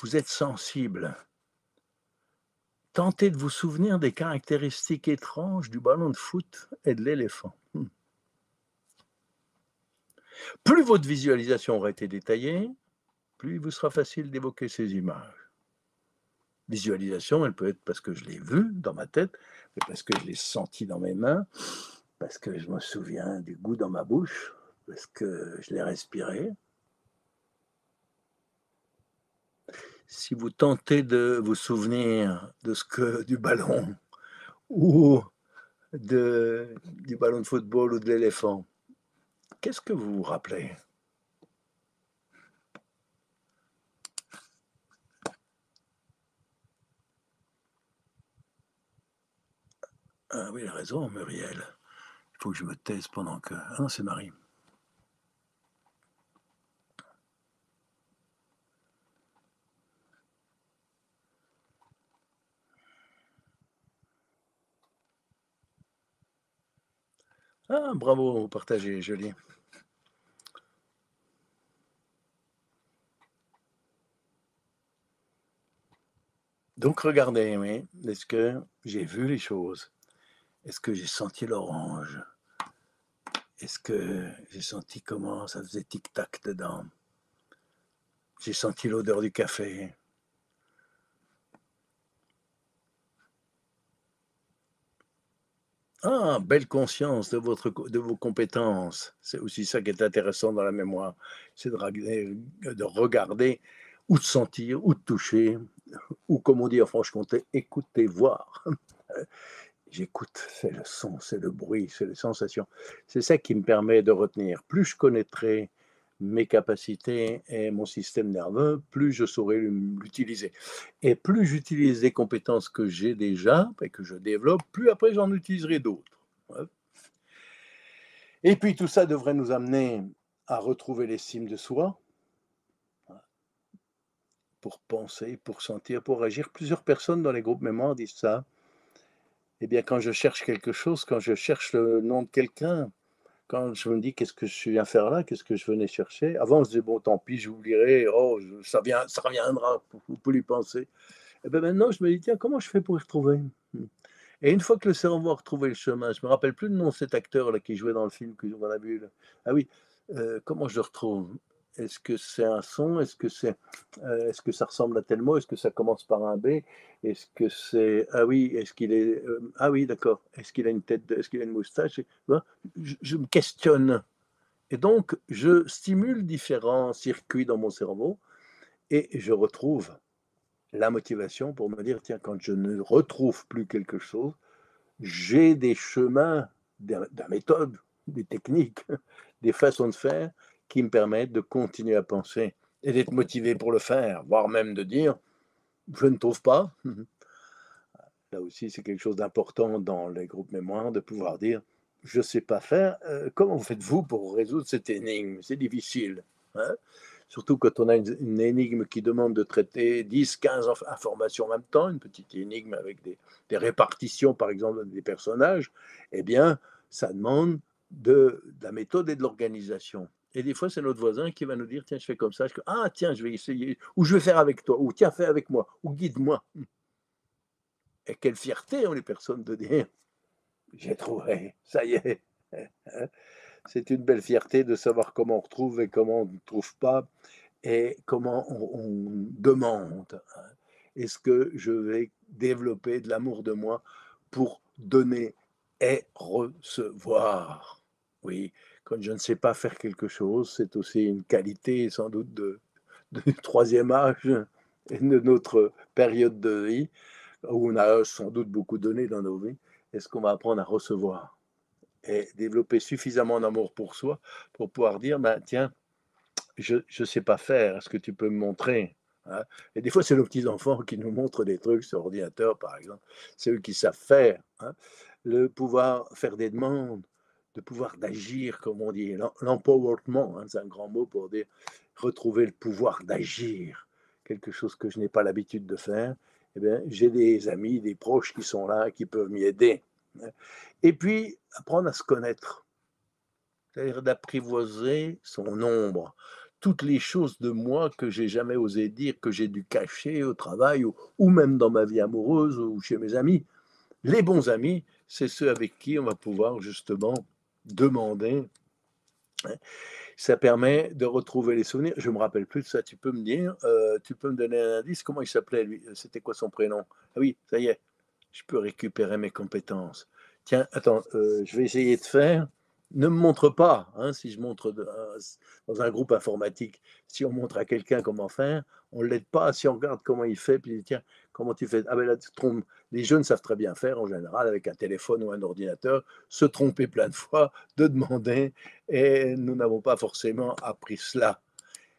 vous êtes sensible. Tentez de vous souvenir des caractéristiques étranges du ballon de foot et de l'éléphant. Plus votre visualisation aura été détaillée, plus il vous sera facile d'évoquer ces images. Visualisation, elle peut être parce que je l'ai vue dans ma tête, parce que je l'ai senti dans mes mains, parce que je me souviens du goût dans ma bouche, parce que je l'ai respiré. Si vous tentez de vous souvenir de ce que [LAUGHS] du ballon ou de, du ballon de football ou de l'éléphant, qu'est-ce que vous vous rappelez? Ah oui, elle a raison, Muriel. Il faut que je me taise pendant que. Ah non, c'est Marie. Ah, bravo, vous partagez, joli. Donc regardez, oui, est-ce que j'ai vu les choses? Est-ce que j'ai senti l'orange? Est-ce que j'ai senti comment ça faisait tic-tac dedans? J'ai senti l'odeur du café. Ah, belle conscience de, votre, de vos compétences. C'est aussi ça qui est intéressant dans la mémoire. C'est de, de regarder ou de sentir ou de toucher [LAUGHS] ou comme on dit en Franche-Comté, écouter, voir. [LAUGHS] J'écoute, c'est le son, c'est le bruit, c'est les sensations. C'est ça qui me permet de retenir. Plus je connaîtrai mes capacités et mon système nerveux, plus je saurai l'utiliser. Et plus j'utilise les compétences que j'ai déjà et que je développe, plus après j'en utiliserai d'autres. Et puis tout ça devrait nous amener à retrouver l'estime de soi, pour penser, pour sentir, pour agir. Plusieurs personnes dans les groupes mémoire disent ça. Eh bien, quand je cherche quelque chose, quand je cherche le nom de quelqu'un, quand je me dis qu'est-ce que je viens faire là, qu'est-ce que je venais chercher, avant je disais bon tant pis, j'oublierai, oh ça vient, ça reviendra, vous pouvez y penser. Et eh bien maintenant je me dis tiens comment je fais pour y retrouver? Et une fois que le cerveau a retrouvé le chemin, je me rappelle plus le nom de cet acteur là qui jouait dans le film que qu'on a vu. Ah oui, euh, comment je le retrouve? Est-ce que c'est un son Est-ce que c'est euh, est-ce que ça ressemble à tel mot Est-ce que ça commence par un B Est-ce que c'est ah oui Est-ce qu'il est, euh, ah oui d'accord Est-ce qu'il a une tête Est-ce qu'il a une moustache je, me questionne. Et donc je stimule différents circuits dans mon cerveau et je retrouve la motivation pour me dire tiens quand je ne retrouve plus quelque chose j'ai des chemins des méthodes des techniques [LAUGHS] des façons de faire qui me permettent de continuer à penser et d'être motivé pour le faire, voire même de dire je ne trouve pas. [LAUGHS] Là aussi, c'est quelque chose d'important dans les groupes mémoire de pouvoir dire je ne sais pas faire. Euh, comment faites-vous pour résoudre cette énigme? C'est difficile. Hein. Surtout quand on a une, énigme qui demande de traiter 10, 15 informations en même temps, une petite énigme avec des, répartitions, par exemple, des personnages, eh bien, ça demande de, de la méthode et de l'organisation. Et des fois, c'est notre voisin qui va nous dire Tiens, je fais comme ça. Je... Ah, tiens, je vais essayer. Ou je vais faire avec toi. Ou tiens, fais avec moi. Ou guide-moi. Et quelle fierté ont les personnes de dire J'ai trouvé. Ça y est. C'est une belle fierté de savoir comment on retrouve et comment on ne trouve pas. Et comment on, demande. Est-ce que je vais développer de l'amour de moi pour donner et recevoir? Oui, quand je ne sais pas faire quelque chose, c'est aussi une qualité sans doute du [LAUGHS] troisième âge et de notre période de vie, où on a sans doute beaucoup donné dans nos vies. Est-ce qu'on va apprendre à recevoir et développer suffisamment d'amour pour soi pour pouvoir dire, ben, tiens, je ne sais pas faire, est-ce que tu peux me montrer hein? Et des fois, c'est nos petits-enfants qui nous montrent des trucs sur ordinateur, par exemple. C'est eux qui savent faire. Hein? Le pouvoir faire des demandes, de pouvoir d'agir, comme on dit, l'empowerment, hein, c'est un grand mot pour dire retrouver le pouvoir d'agir, quelque chose que je n'ai pas l'habitude de faire. Eh bien, j'ai des amis, des proches qui sont là, qui peuvent m'y aider. Hein. Et puis, apprendre à se connaître, c'est-à-dire d'apprivoiser son ombre, toutes les choses de moi que j'ai jamais osé dire, que j'ai dû cacher au travail ou, ou même dans ma vie amoureuse ou chez mes amis. Les bons amis, c'est ceux avec qui on va pouvoir justement demander. Hein. Ça permet de retrouver les souvenirs. Je ne me rappelle plus de ça. Tu peux me dire, euh, tu peux me donner un indice? Comment il s'appelait lui? C'était quoi son prénom? Ah oui, ça y est, je peux récupérer mes compétences. Tiens, attends, euh, je vais essayer de faire ne me montre pas, hein, si je montre dans un groupe informatique, si on montre à quelqu'un comment faire, on ne l'aide pas. Si on regarde comment il fait, puis il dit, tiens, comment tu fais? Ah ben là, tu trompes. Les jeunes savent très bien faire, en général, avec un téléphone ou un ordinateur, se tromper plein de fois, [LAUGHS] de demander, et nous n'avons pas forcément appris cela.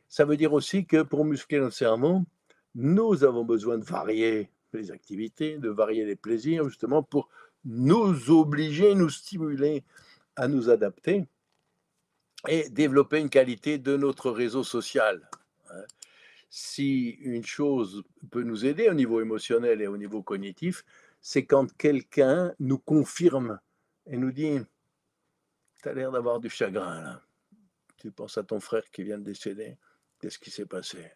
Ça veut dire aussi que pour muscler notre cerveau, nous avons besoin de varier les activités, de varier les plaisirs, justement pour nous obliger, nous stimuler à nous adapter et développer une qualité de notre réseau social. Hein. Si une chose peut nous aider au niveau émotionnel et au niveau cognitif, c'est quand quelqu'un nous confirme et nous dit Tu as l'air d'avoir du chagrin là. Tu penses à ton frère qui vient de décéder. Qu'est-ce qui s'est passé?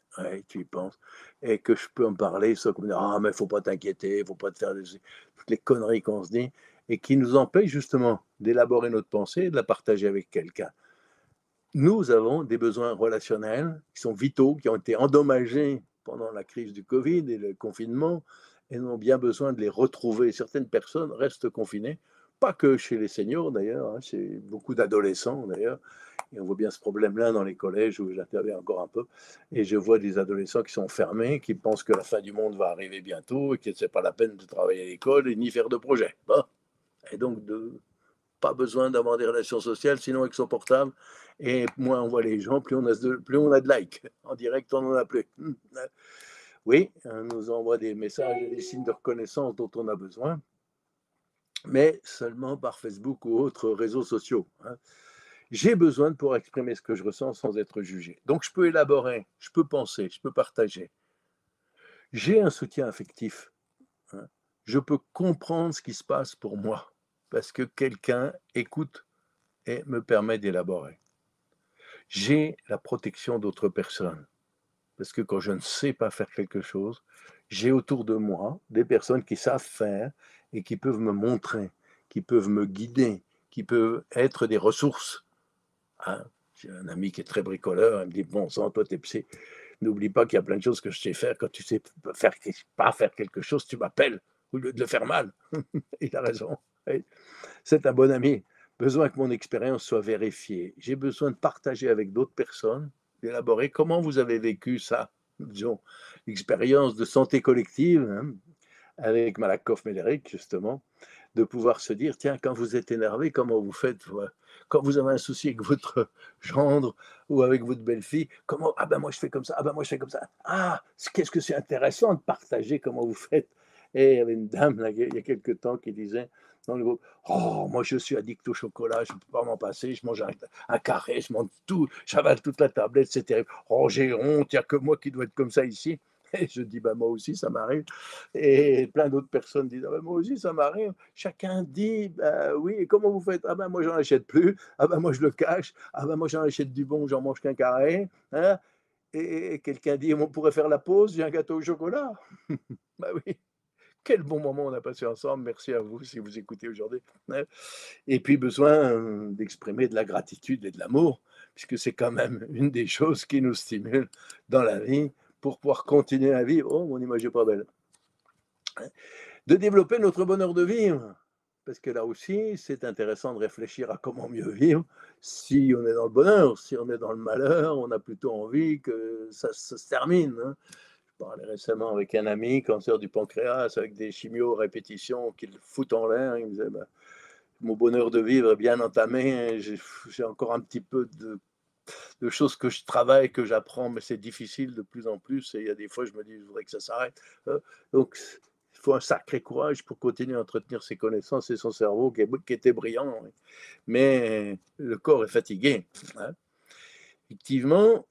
Tu y penses. Et que je peux en parler sans comme Ah, mais il faut pas t'inquiéter, il faut pas te faire toutes les conneries qu'on se dit et qui nous empêche justement d'élaborer notre pensée et de la partager avec quelqu'un. Nous avons des besoins relationnels qui sont vitaux, qui ont été endommagés pendant la crise du Covid et le confinement, et nous avons bien besoin de les retrouver. Certaines personnes restent confinées, pas que chez les seniors d'ailleurs, hein, chez beaucoup d'adolescents d'ailleurs, et on voit bien ce problème-là dans les collèges où j'interviens encore un peu. Et je vois des adolescents qui sont fermés, qui pensent que la fin du monde va arriver bientôt et que ce n'est pas la peine de travailler à l'école et ni faire de projet. Bon et donc de pas besoin d'avoir des relations sociales, sinon avec son portable, et moins on voit les gens, plus on a de, plus on a de likes. En direct, on n'en a plus. [LAUGHS] Oui, on nous envoie des messages et des signes de reconnaissance dont on a besoin, mais seulement par Facebook ou autres réseaux sociaux. Hein. J'ai besoin de pouvoir exprimer ce que je ressens sans être jugé. Donc je peux élaborer, je peux penser, je peux partager. J'ai un soutien affectif. Hein. Je peux comprendre ce qui se passe pour moi parce que quelqu'un écoute et me permet d'élaborer. J'ai la protection d'autres personnes, parce que quand je ne sais pas faire quelque chose, j'ai autour de moi des personnes qui savent faire et qui peuvent me montrer, qui peuvent me guider, qui peuvent être des ressources. Hein, j'ai un ami qui est très bricoleur, il me dit, bon sang, toi t'es psy, n'oublie pas qu'il y a plein de choses que je sais faire. Quand tu sais faire, pas faire quelque chose, tu m'appelles au lieu de le faire mal. [LAUGHS] il a raison. C'est un bon ami. Besoin que mon expérience soit vérifiée. J'ai besoin de partager avec d'autres personnes, d'élaborer comment vous avez vécu ça, disons, l'expérience de santé collective hein, avec Malakoff Médéric, justement, de pouvoir se dire tiens, quand vous êtes énervé, comment vous faites Quand vous avez un souci avec votre [LAUGHS] gendre ou avec votre belle-fille, comment Ah ben moi je fais comme ça, ah ben moi je fais comme ça. Ah, qu'est-ce que c'est intéressant de partager comment vous faites. Et il y avait une dame il y a quelques temps qui disait Oh, moi je suis addict au chocolat, je ne peux pas m'en passer, je mange un, carré, je mange tout, j'avale toute la tablette, c'est terrible. Oh, j'ai honte, il n'y a que moi qui dois être comme ça ici. Et je dis, bah, moi aussi, ça m'arrive. Et plein d'autres personnes disent, ah, bah, moi aussi, ça m'arrive. Chacun dit, bah, oui, et comment vous faites? Ah ben moi, j'en achète plus. Ah ben moi, je le cache. Ah ben moi, j'en achète du bon, j'en mange qu'un carré. Hein et quelqu'un dit, on pourrait faire la pause, j'ai un gâteau au chocolat. [LAUGHS] bah oui. Quel bon moment on a passé ensemble. Merci à vous si vous écoutez aujourd'hui. Et puis besoin d'exprimer de la gratitude et de l'amour, puisque c'est quand même [LAUGHS] une des choses qui nous stimule dans la vie pour pouvoir continuer à vivre. Oh, mon image est pas belle. De développer notre bonheur de vivre. Parce que là aussi, c'est intéressant de réfléchir à comment mieux vivre. Si on est dans le bonheur, si on est dans le malheur, on a plutôt envie que ça, se termine. Hein parlais récemment avec un ami, cancer du pancréas, avec des chimios répétitions qu'il fout en l'air. Il me disait bah, Mon bonheur de vivre est bien entamé, j'ai encore un petit peu de, choses que je travaille, que j'apprends, mais c'est difficile de plus en plus. Et il y a des fois, je me dis Je voudrais que ça s'arrête. Euh, donc, il faut un sacré courage pour continuer à entretenir ses connaissances et son cerveau qui, était brillant. Mais le corps est fatigué. Hein. Effectivement,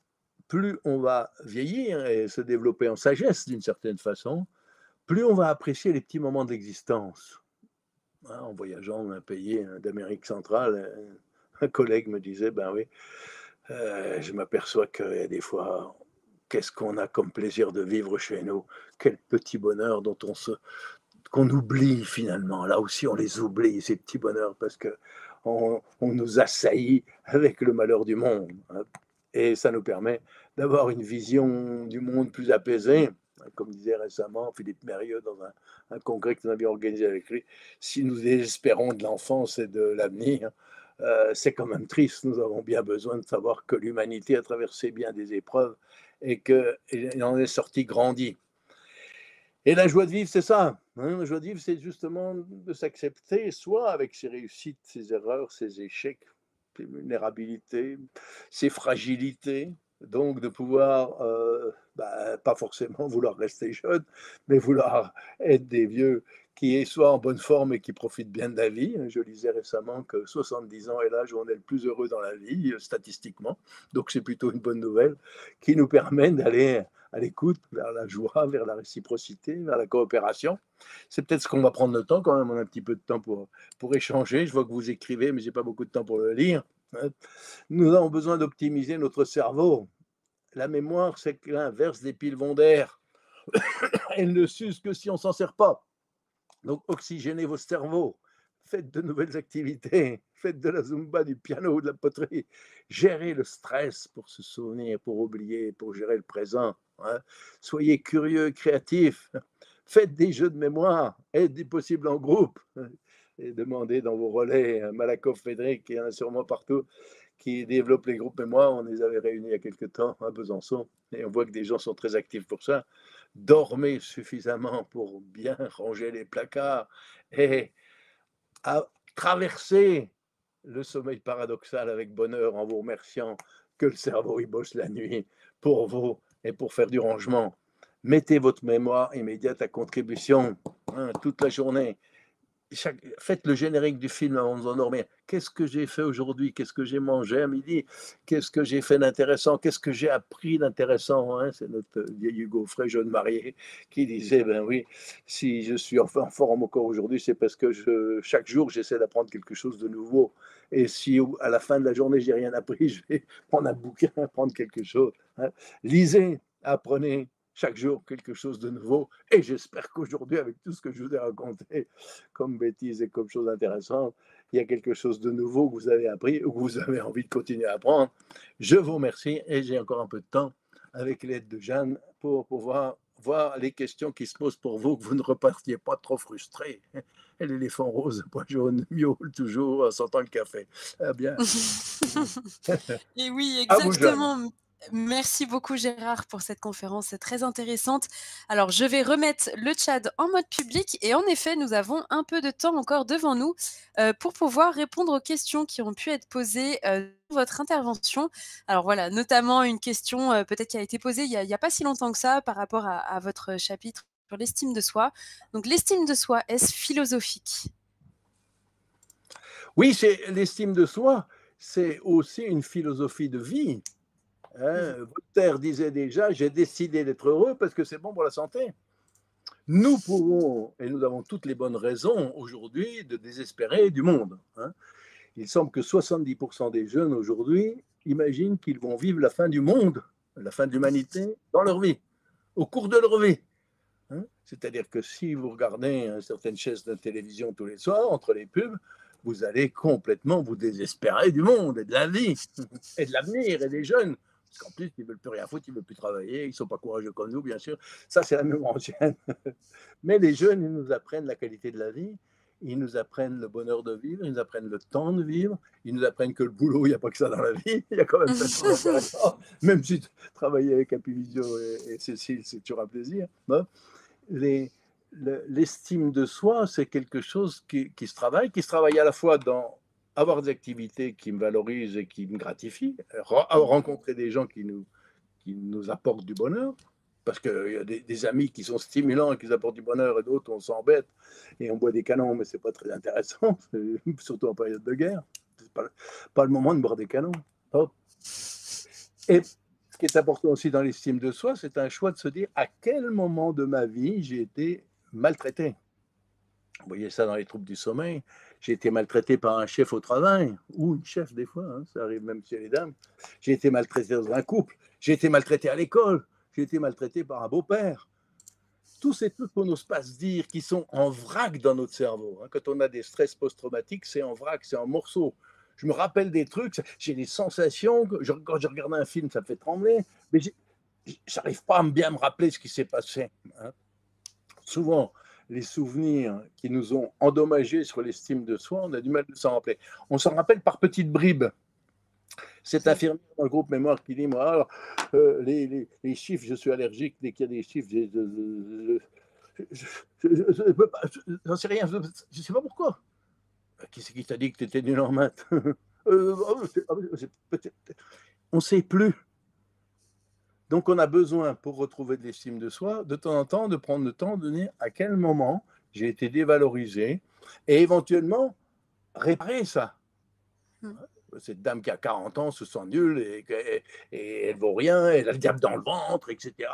plus on va vieillir et se développer en sagesse d'une certaine façon, plus on va apprécier les petits moments d'existence. Hein, en voyageant dans un pays hein, d'Amérique centrale, euh, un collègue me disait, ben oui, euh, je m'aperçois que des fois, qu'est-ce qu'on a comme plaisir de vivre chez nous, quel petit bonheur dont on se qu'on oublie finalement. Là aussi, on les oublie, ces petits bonheurs, parce que on, on nous assaillit avec le malheur du monde. Et ça nous permet d'avoir une vision du monde plus apaisée. Comme disait récemment Philippe Mérieux dans un, congrès que nous avions organisé avec lui, si nous désespérons de l'enfance et de l'avenir, euh, c'est quand même triste. Nous avons bien besoin de savoir que l'humanité a traversé bien des épreuves et qu'elle en est sortie grandie. Et la joie de vivre, c'est ça. Hein. la joie de vivre, c'est justement de s'accepter, soit avec ses réussites, ses erreurs, ses échecs, ses vulnérabilités, ses fragilités. Donc, de pouvoir, euh, bah, pas forcément [LAUGHS] vouloir rester jeune, mais vouloir être des vieux qui soit en bonne forme et qui profite bien de la vie. Je lisais récemment que 70 ans est l'âge où on est le plus heureux dans la vie, euh, statistiquement. Donc c'est plutôt une bonne nouvelle qui nous permet d'aller à l'écoute, vers la joie, vers la réciprocité, vers la coopération. C'est peut-être ce qu'on va prendre le temps quand même. On a un petit peu de temps pour, pour échanger. Je vois que vous écrivez, mais j'ai pas beaucoup de temps pour le lire. Hein. Nous avons besoin d'optimiser notre cerveau. La mémoire, c'est l'inverse des piles d'air. [COUGHS] Elle ne s'use que si on s'en sert pas. Donc, oxygénez vos cerveaux, faites de nouvelles activités, faites de la zumba, du piano, de la poterie, gérez le stress pour se souvenir, pour oublier, pour gérer le présent. Hein. Soyez curieux, créatifs, faites des jeux de mémoire, aidez possible en groupe. [LAUGHS] Et demandez dans vos relais, hein, Malakoff, Fédéric, il y en a sûrement partout, qui développent les groupes mémoire. On les avait réunis il y a quelques temps à Besançon et on voit que des gens sont très actifs pour ça dormez suffisamment pour bien ranger les placards et à traverser le sommeil paradoxal avec bonheur en vous remerciant que le cerveau y bosse la nuit pour vous et pour faire du rangement. Mettez votre mémoire immédiate à contribution hein, toute la journée faites le générique du film avant de vous endormir. Qu'est-ce que j'ai fait aujourd'hui? Qu'est-ce que j'ai mangé à midi? Qu'est-ce que j'ai fait d'intéressant? Qu'est-ce que j'ai appris d'intéressant hein? C'est notre vieil Hugo Frey, jeune marié, qui disait, ben oui, si je suis en forme encore aujourd'hui, c'est parce que je, chaque jour, j'essaie d'apprendre quelque chose de nouveau. Et si à la fin de la journée, j'ai rien appris, [LAUGHS] je vais prendre un bouquin, apprendre quelque chose. Hein. Lisez, apprenez, chaque jour quelque chose de nouveau. Et j'espère qu'aujourd'hui, avec tout ce que je vous ai raconté comme bêtises et comme choses intéressantes, il y a quelque chose de nouveau que vous avez appris ou que vous avez envie de continuer à apprendre. Je vous remercie et j'ai encore un peu de temps avec l'aide de Jeanne pour pouvoir voir les questions qui se posent pour vous, que vous ne repartiez pas trop frustré. L'éléphant rose, point jaune, miaule toujours en sentant le café. Ah bien. [LAUGHS] [LAUGHS] et oui, exactement. Merci beaucoup Gérard pour cette conférence très intéressante. Alors je vais remettre le chat en mode public et en effet nous avons un peu de temps encore devant nous euh, pour pouvoir répondre aux questions qui ont pu être posées euh, votre intervention. Alors voilà, notamment une question euh, peut-être qui a été posée il n'y a, pas si longtemps que ça par rapport à, votre chapitre sur l'estime de soi. Donc l'estime de soi, est-ce philosophique? Oui, c'est l'estime de soi, c'est aussi une philosophie de vie. Hein, Voltaire disait déjà, j'ai décidé d'être heureux parce que c'est bon pour la santé. Nous pouvons, et nous avons toutes les bonnes raisons aujourd'hui de désespérer du monde. Hein. Il semble que 70% des jeunes aujourd'hui imaginent qu'ils vont vivre la fin du monde, la fin de l'humanité dans leur vie, au cours de leur vie. Hein. C'est-à-dire que si vous regardez certaines chaînes de télévision tous les soirs, entre les pubs, vous allez complètement vous désespérer du monde et de la vie, [LAUGHS] et de l'avenir et des jeunes. Parce qu'en plus, ils ne veulent plus rien foutre, ils ne veulent plus travailler, ils ne sont pas courageux comme nous, bien sûr. Ça, c'est la même ancienne. [LAUGHS] Mais les jeunes, ils nous apprennent la qualité de la vie, ils nous apprennent le bonheur de vivre, ils nous apprennent le temps de vivre, ils nous apprennent que le boulot, il n'y a pas que ça dans la vie, [LAUGHS] il y a quand même ça [LAUGHS] Même si travailler avec Apivisio et, et Cécile, c'est toujours un plaisir. L'estime de soi, c'est quelque chose qui, qui, se travaille, qui se travaille à la fois dans avoir des activités qui me valorisent et qui me gratifient, rencontrer des gens qui nous, qui nous apportent du bonheur, parce qu'il y a des, amis qui sont stimulants et qui apportent du bonheur, et d'autres, on s'embête et on boit des canons, mais c'est pas très intéressant, [LAUGHS] surtout en période de guerre. C'est pas, pas le moment de boire des canons. Et ce qui est important aussi dans l'estime de soi, c'est un choix de se dire à quel moment de ma vie j'ai été maltraité? Vous voyez ça dans les troubles du sommeil. J'ai été maltraité par un chef au travail, ou une chef des fois, hein, ça arrive même chez les dames. J'ai été maltraité dans un couple, j'ai été maltraité à l'école, j'ai été maltraité par un beau-père. Tous ces trucs qu'on n'ose pas se dire, qui sont en vrac dans notre cerveau. Hein. Quand on a des stress post-traumatiques, c'est en vrac, c'est en morceaux. Je me rappelle des trucs, j'ai des sensations, quand je regarde un film, ça me fait trembler, mais j'arrive pas à bien me rappeler ce qui s'est passé. Hein. Souvent, les souvenirs qui nous ont endommagés sur l'estime de soi, on a du mal de s'en rappeler. On s'en rappelle par petites bribes. C'est infirmière dans le groupe mémoire qui dit Moi, euh, les, les, chiffres, je suis allergique. Dès qu'il y a des chiffres, je, je, sais rien. Je ne sais pas pourquoi. Qui c'est qui t'a dit que tu étais nul en maths? [LAUGHS] Euh, oh, oh, On ne sait plus. Donc, on a besoin, pour retrouver de l'estime de soi, de temps en temps, de prendre le temps de dire à quel moment j'ai été dévalorisé et éventuellement réparer ça. Hmm. Cette dame qui a 40 ans se sent nulle et, et, elle vaut rien, elle a le diable dans le ventre, etc.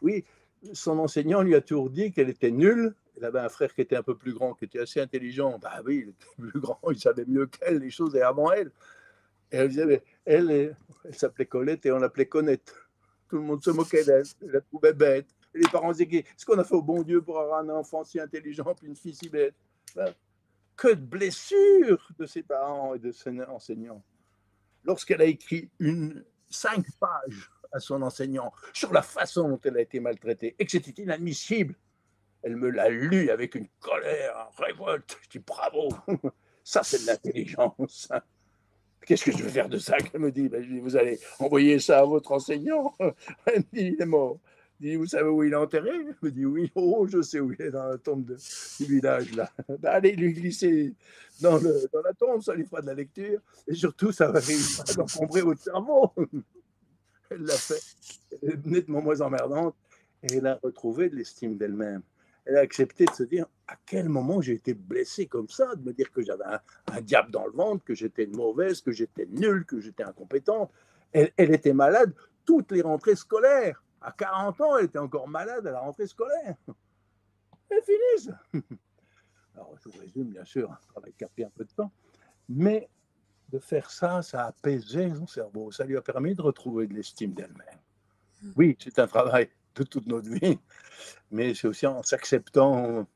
Oui, son enseignant lui a toujours dit qu'elle était nulle. Elle avait un frère qui était un peu plus grand, qui était assez intelligent. Bah oui, il était [LAUGHS] plus grand, il savait mieux qu'elle les choses et avant elle. Et elle disait, elle, elle, elle s'appelait Colette et on l'appelait Connette. Tout le monde se moquait d'elle, elle la trouvait bête. Les parents disaient ce qu'on a fait au bon Dieu pour avoir un enfant si intelligent puis une fille si bête? Ben, Que de blessures de ses parents et de ses enseignants. Lorsqu'elle a écrit une, cinq pages à son enseignant sur la façon dont elle a été maltraitée et que c'était inadmissible, elle me l'a lu avec une colère, une révolte. Je dis bravo, [LAUGHS] ça c'est de l'intelligence. Qu'est-ce que je vais faire de ça Elle me dit, ben, vous allez envoyer ça à votre enseignant. [LAUGHS] Elle me dit, il est mort. Vous savez où il est enterré? Elle me dit, oui, [LAUGHS] oh, je sais où il est, dans la tombe du village, là. [LAUGHS] Ben, allez lui glisser dans, la tombe, ça lui fera de la lecture. Et surtout, ça va réussir encombrer votre cerveau. Elle l'a fait. Nettement moins emmerdante. Et elle a retrouvé de l'estime d'elle-même elle a accepté de se dire à quel moment j'ai été blessé comme ça, de me dire que j'avais un, diable dans le ventre, que j'étais mauvaise, que j'étais nulle, que j'étais incompétente. Elle, était malade toutes les rentrées scolaires. À 40 ans, elle était encore malade à la rentrée scolaire. Elle finisse. [LAUGHS] Alors, je vous résume, bien sûr, un travail qui a pris un peu de temps, mais de faire ça, ça a apaisé son cerveau, ça lui a permis de retrouver de l'estime d'elle-même. Mmh. Oui, c'est un travail de toute notre vie, mais c'est aussi en s'acceptant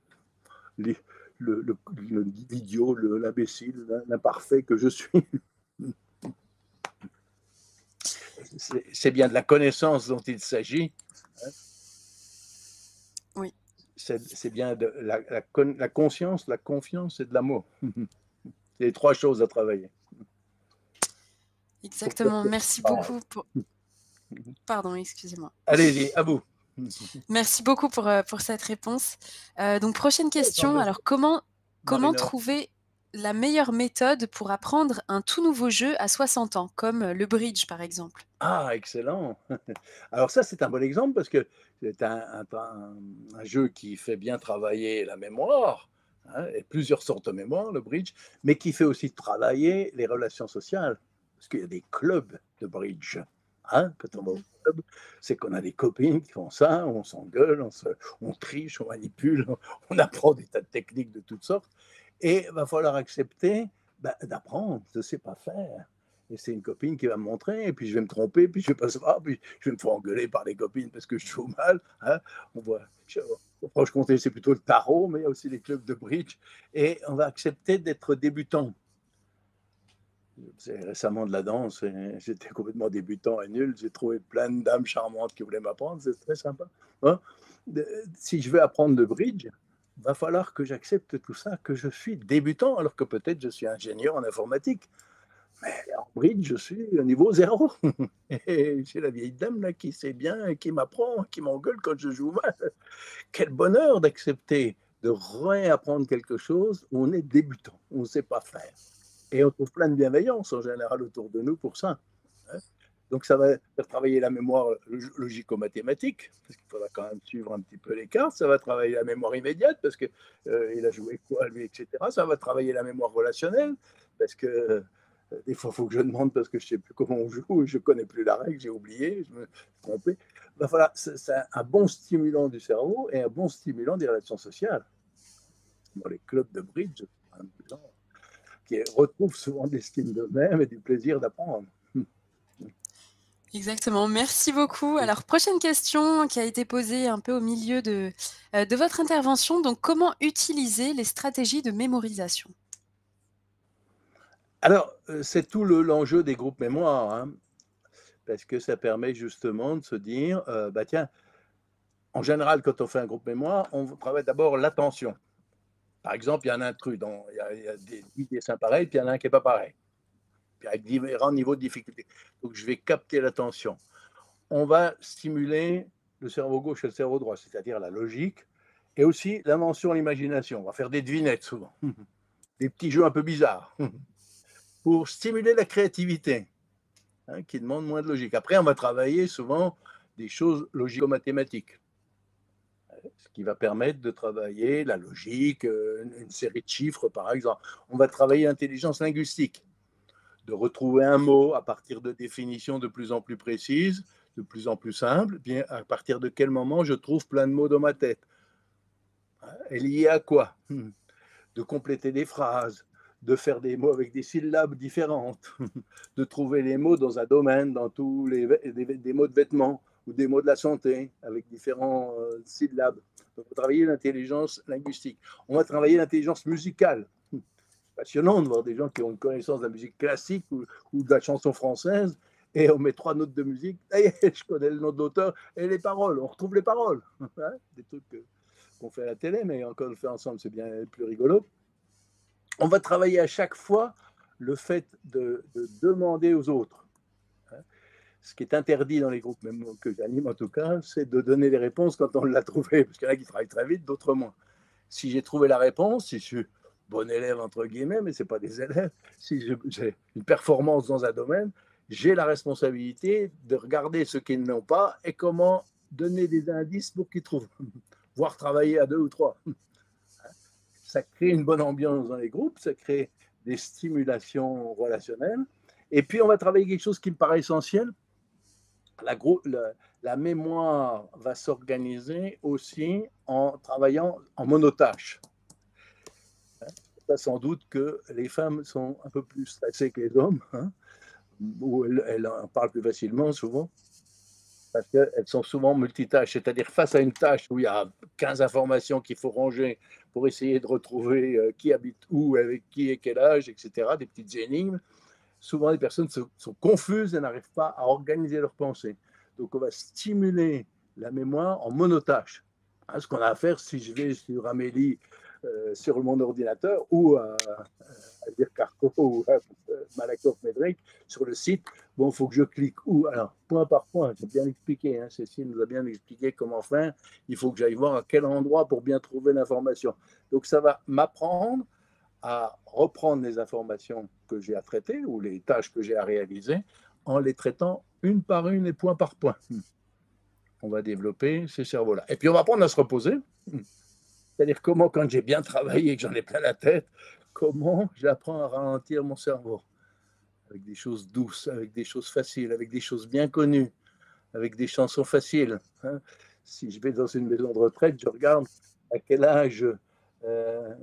l'idiot, l'imbécile, l'imparfait que je suis. [LAUGHS] C'est bien de la connaissance dont il s'agit. Hein? Oui. C'est bien de la, la, conscience, la confiance et de l'amour. [LAUGHS] C'est les trois choses à travailler. Exactement. Merci beaucoup pour. Pardon, excusez-moi. Allez-y, à vous. [LAUGHS] Merci beaucoup pour, euh, pour cette réponse. Euh, donc, prochaine question. Alors, comment, comment trouver la meilleure méthode pour apprendre un tout nouveau jeu à 60 ans, comme le bridge par exemple? Ah, excellent. [LAUGHS] Alors ça, c'est un bon exemple parce que c'est un, un, jeu qui fait bien travailler la mémoire, hein, et plusieurs sortes de mémoire, le bridge, mais qui fait aussi travailler les relations sociales, parce qu'il y a des clubs de bridge. Hein, quand on va au club, c'est qu'on a des copines qui font ça, on s'engueule, on, on, triche, on manipule, [LAUGHS] on apprend des tas de techniques de toutes sortes. Et il va falloir accepter bah, d'apprendre, je ne sais pas faire. Et c'est une copine qui va me montrer, et puis je vais me tromper, puis je vais pas savoir, puis je vais me faire engueuler par les copines parce que je joue mal. Hein. On voit, au Franche-Comté, c'est plutôt le tarot, mais il y a aussi les clubs de bridge. Et on va accepter d'être débutant récemment de la danse [LAUGHS] j'étais complètement débutant et nul. J'ai trouvé plein de dames charmantes qui voulaient m'apprendre. C'est très sympa. Hein. si je veux apprendre le bridge, va falloir que j'accepte tout ça, que je suis débutant, alors que peut-être je suis ingénieur en informatique. Mais en bridge, je suis au niveau zéro. [LAUGHS] Et j'ai la vieille dame là qui sait bien et qui m'apprend, qui m'engueule quand je joue mal. Quel bonheur d'accepter de réapprendre quelque chose où on est débutant, où on ne sait pas faire. Et on trouve plein de bienveillance en général autour de nous pour ça. Hein. Donc ça va faire travailler la mémoire logico-mathématique, parce qu'il faudra quand même suivre un petit peu les cartes. Ça va travailler la mémoire immédiate, parce qu'il euh, a joué quoi, lui, etc. Ça va travailler la mémoire relationnelle, parce que euh, des fois, il faut que je demande, parce que je ne sais plus comment on joue, je ne connais plus la règle, j'ai oublié, je me suis trompé. Voilà, c'est un bon stimulant du cerveau et un bon stimulant des relations sociales. Dans les clubs de bridge, qui retrouvent souvent de l'estime d'eux-mêmes et du plaisir d'apprendre. Exactement, merci beaucoup. Alors, prochaine question qui a été posée un peu au milieu de, euh, de votre intervention. Donc, comment utiliser les stratégies de mémorisation? Alors, euh, c'est tout l'enjeu des groupes mémoire, hein, parce que ça permet justement de se dire, euh, bah tiens, en général, quand on fait un groupe mémoire, on travaille d'abord l'attention. Par exemple, il y a un intrus, il, y a, des, dessins pareils, puis il y en a un qui n'est pas pareil, puis avec différents niveaux de difficulté. Donc, je vais capter l'attention. On va stimuler le cerveau gauche et le cerveau droit, c'est-à-dire la logique, et aussi l'invention, l'imagination. On va faire des devinettes souvent, [LAUGHS] des petits jeux un peu bizarres, [LAUGHS] pour stimuler la créativité, hein, qui demande moins de logique. Après, on va travailler souvent des choses logico-mathématiques ce qui va permettre de travailler la logique, euh, une série de chiffres par exemple. On va travailler l'intelligence linguistique, de retrouver un mot à partir de définitions de plus en plus précises, de plus en plus simples, bien à partir de quel moment je trouve plein de mots dans ma tête? Et lié à quoi? Hmm. De compléter des phrases, de faire des mots avec des syllabes différentes, [LAUGHS] de trouver les mots dans un domaine, dans tous les des mots de vêtements, ou des mots de la santé avec différents euh, syllabes. Donc, on va travailler l'intelligence linguistique. On va travailler l'intelligence musicale. C'est passionnant de voir des gens qui ont une connaissance de la musique classique ou, de la chanson française et on met trois notes de musique. [LAUGHS] je connais le nom de l'auteur et les paroles. On retrouve les paroles. [LAUGHS] Hein, des trucs qu'on fait à la télé, mais encore le faire ensemble, c'est bien plus rigolo. On va travailler à chaque fois le fait de demander aux autres ce qui est interdit dans les groupes, même que j'anime en tout cas, c'est de donner des réponses quand on l'a trouvé, parce qu'il y en a qui travaillent très vite, d'autres moins. Si j'ai trouvé la réponse, si je suis bon élève entre guillemets, mais ce n'est pas des élèves, si j'ai une performance dans un domaine, j'ai la responsabilité de regarder ce qu'ils n'ont pas et comment donner des indices pour qu'ils trouvent, [LAUGHS] voire travailler à deux ou trois. [LAUGHS] Ça crée une bonne ambiance dans les groupes, ça crée des stimulations relationnelles. Et puis, on va travailler quelque chose qui me paraît essentiel, la, mémoire va s'organiser aussi en travaillant en monotâche. sans doute que les femmes sont un peu plus stressées que les hommes, hein, ou elles, en parlent plus facilement souvent, parce qu'elles sont souvent multitâches, c'est-à-dire face à une tâche où il y a 15 informations qu'il faut ranger pour essayer de retrouver euh, qui habite où, avec qui et quel âge, etc., des petites énigmes souvent les personnes sont, confuses et n'arrivent pas à organiser leurs pensées. Donc on va stimuler la mémoire en monotâche. Hein, ce qu'on a à faire si je vais sur Amélie, euh, sur mon ordinateur, ou à, à dire Carco ou à Malakoff Médric sur le site, bon, il faut que je clique où? Alors, point par point, j'ai bien expliqué, hein, Cécile nous a bien expliqué comment faire. Il faut que j'aille voir à quel endroit pour bien trouver l'information. Donc ça va m'apprendre à reprendre les informations que j'ai à traiter ou les tâches que j'ai à réaliser en les traitant une par une et point par point. On va développer ces cerveaux-là. Et puis on va apprendre à se reposer. C'est-à-dire comment, quand j'ai bien travaillé et que j'en ai plein la tête, comment j'apprends à ralentir mon cerveau avec des choses douces, avec des choses faciles, avec des choses bien connues, avec des chansons faciles. Hein. Si je vais dans une maison de retraite, je regarde à quel âge euh,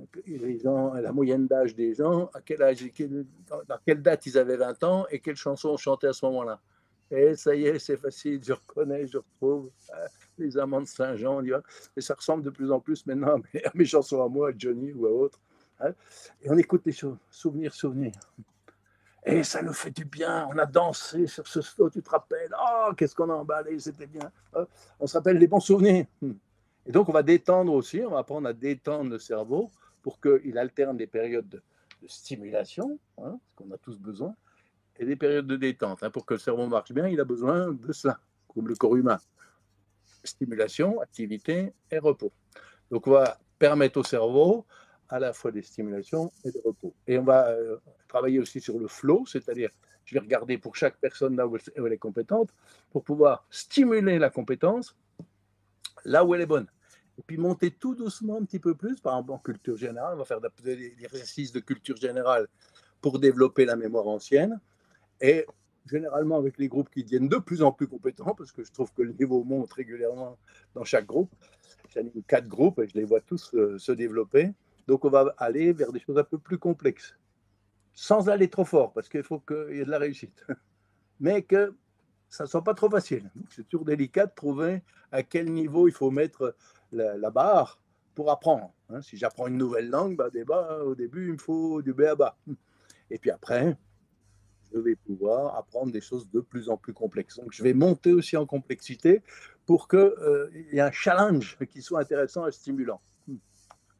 la moyenne d'âge des gens, à quel âge, dans quelle date ils avaient 20 ans et quelles chansons on chantait à ce moment-là. Et ça y est, c'est facile, je reconnais, je retrouve hein, les amants de Saint-Jean, et ça ressemble de plus en plus maintenant à mes, chansons à moi, à Johnny ou à autres. Hein. Et on écoute les choses, souvenirs, souvenirs. Et ça nous fait du bien. On a dansé sur ce slow, tu te rappelles Oh, qu'est-ce qu'on a emballé, c'était bien. Hein. On se rappelle les bons souvenirs. Et donc, on va détendre aussi, on va apprendre à détendre le cerveau pour qu'il alterne des périodes de, stimulation, hein, ce qu'on a tous besoin, et des périodes de détente. Hein. pour que le cerveau marche bien, il a besoin de ça, comme le corps humain. Stimulation, activité et repos. Donc, on va permettre au cerveau à la fois des stimulations et des repos. Et on va euh, travailler aussi sur le flow, c'est-à-dire, je vais regarder pour chaque personne là où elle est compétente, pour pouvoir stimuler la compétence là où elle est bonne. Et puis monter tout doucement un petit peu plus, par exemple en culture générale, on va faire des exercices de culture générale pour développer la mémoire ancienne. Et généralement avec les groupes qui deviennent de plus en plus compétents, parce que je trouve que le niveau monte régulièrement dans chaque groupe. J'anime quatre groupes et je les vois tous euh, se développer. Donc on va aller vers des choses un peu plus complexes, sans aller trop fort, parce qu'il faut qu'il y ait de la réussite. [LAUGHS] Mais que ça ne soit pas trop facile. C'est toujours délicat de trouver à quel niveau il faut mettre la, barre pour apprendre. Hein. Si j'apprends une nouvelle langue, bah, au début, il me faut du B à bas. Et puis après, je vais pouvoir apprendre des choses de plus en plus complexes. Donc, je vais monter aussi en complexité pour qu'il euh, y ait un challenge qui soit intéressant et stimulant.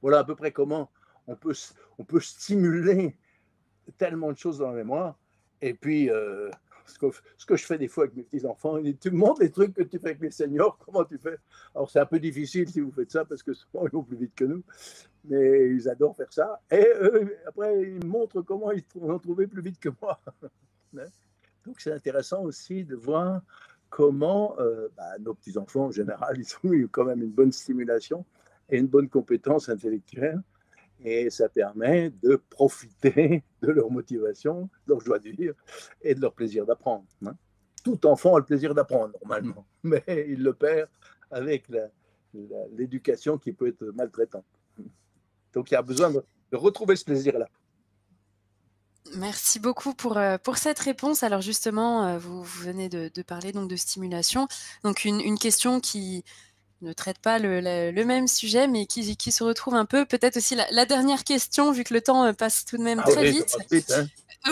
Voilà à peu près comment on peut, stimuler tellement de choses dans la mémoire. Et puis, euh, ce, que, je fais des fois avec mes petits-enfants, tu me montres les trucs que tu fais avec les seniors, [LAUGHS] comment tu fais? Alors, c'est un peu difficile si vous faites ça parce que souvent, ils vont plus vite que nous, mais ils adorent faire ça. Et après, ils montrent comment ils vont trouver plus vite que moi. [LAUGHS] Hein? Donc, c'est intéressant aussi de voir comment euh, bah, nos petits-enfants, en général, [LAUGHS] ils ont eu quand même une bonne stimulation et une bonne compétence intellectuelle. Et ça permet de profiter de leur motivation, de leur joie de vivre et de leur plaisir d'apprendre. Hein. Tout enfant a le plaisir d'apprendre, normalement, [LAUGHS] mais il le perd avec l'éducation qui peut être maltraitante. Donc il y a besoin de retrouver ce plaisir-là. Merci beaucoup pour, euh, pour cette réponse. Alors justement, euh, vous, venez de, parler donc de stimulation. Donc une, question qui ne traite pas le, même sujet, mais qui, qui, se retrouve un peu. Peut-être aussi la, dernière question, vu que le temps euh, passe tout de même ah très vite. Hein.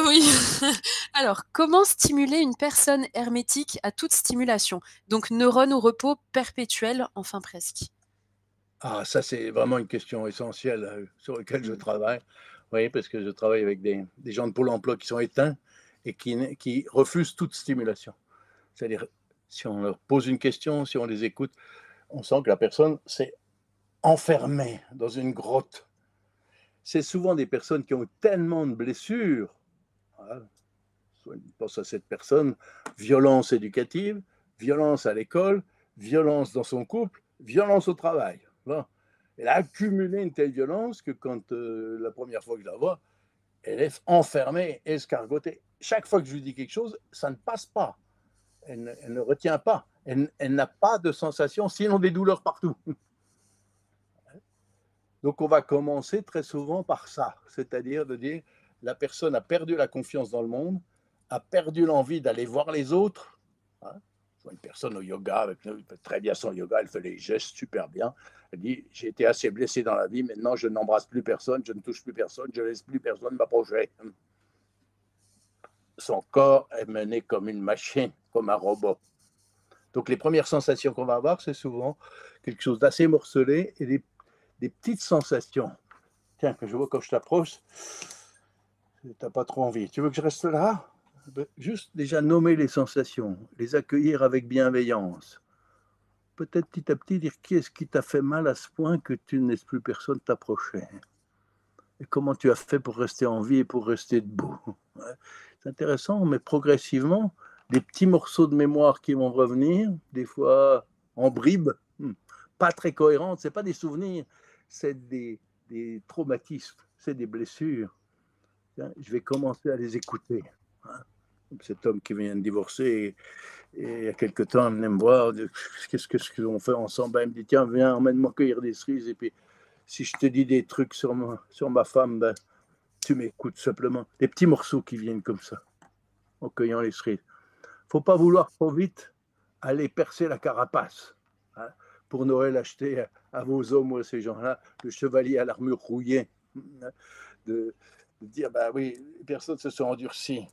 Oui. [LAUGHS] Alors, comment stimuler une personne hermétique à toute stimulation? Donc neurones au repos perpétuel, enfin presque. Ah, ça c'est vraiment une question essentielle sur laquelle je travaille. Oui, parce que je travaille avec des, gens de Pôle emploi qui sont éteints et qui, qui refusent toute stimulation. C'est-à-dire, si on leur pose une question, si on les écoute, on sent que la personne s'est enfermée dans une grotte. C'est souvent des personnes qui ont tellement de blessures. Voilà. On pense à cette personne, violence éducative, violence à l'école, violence dans son couple, violence au travail. Elle a accumulé une telle violence que quand euh, la première fois que je la vois, elle est enfermée, escargotée. Chaque fois que je lui dis quelque chose, ça ne passe pas. Elle, ne retient pas. Elle, n'a pas de sensation, sinon des douleurs partout. [LAUGHS] Donc on va commencer très souvent par ça, c'est-à-dire de dire la personne a perdu la confiance dans le monde, a perdu l'envie d'aller voir les autres. Hein? Une personne au yoga, avec, très bien son yoga, elle fait les gestes super bien. Elle dit J'ai été assez blessé dans la vie, maintenant je n'embrasse plus personne, je ne touche plus personne, je laisse plus personne m'approcher. Son corps est mené comme une machine, comme un robot. Donc les premières sensations qu'on va avoir, c'est souvent quelque chose d'assez morcelé et des, petites sensations. Tiens, que je vois quand je t'approche, tu n'as pas trop envie. Tu veux que je reste là? Ben, Juste déjà nommer les sensations, les accueillir avec bienveillance peut-être petit à petit dire qu'est-ce qui t'a fait mal à ce point que tu ne plus personne t'approcher Et comment tu as fait pour rester en vie et pour rester debout? C'est intéressant, mais progressivement, des petits morceaux de mémoire qui vont revenir, des fois en bribes, hmm, pas très cohérentes, c'est pas des souvenirs, c'est des, traumatismes, c'est des blessures. Je vais commencer à les écouter. Hein. Cet homme qui vient de divorcer, il y a quelques temps, elle venait me voir, qu'est-ce que qu'on fait ensemble? Ben, Elle me dit, tiens, viens, emmène-moi cueillir des cerises. Et puis, si je te dis des trucs sur ma, sur ma femme, ben, tu m'écoutes simplement. Des petits morceaux qui viennent comme ça, en cueillant les cerises. faut pas vouloir trop vite aller percer la carapace. Hein, pour Noël, acheter à, vos hommes, ces gens-là, le chevalier à l'armure rouillée. Hein, de, dire, ben oui, les personnes se sont endurcies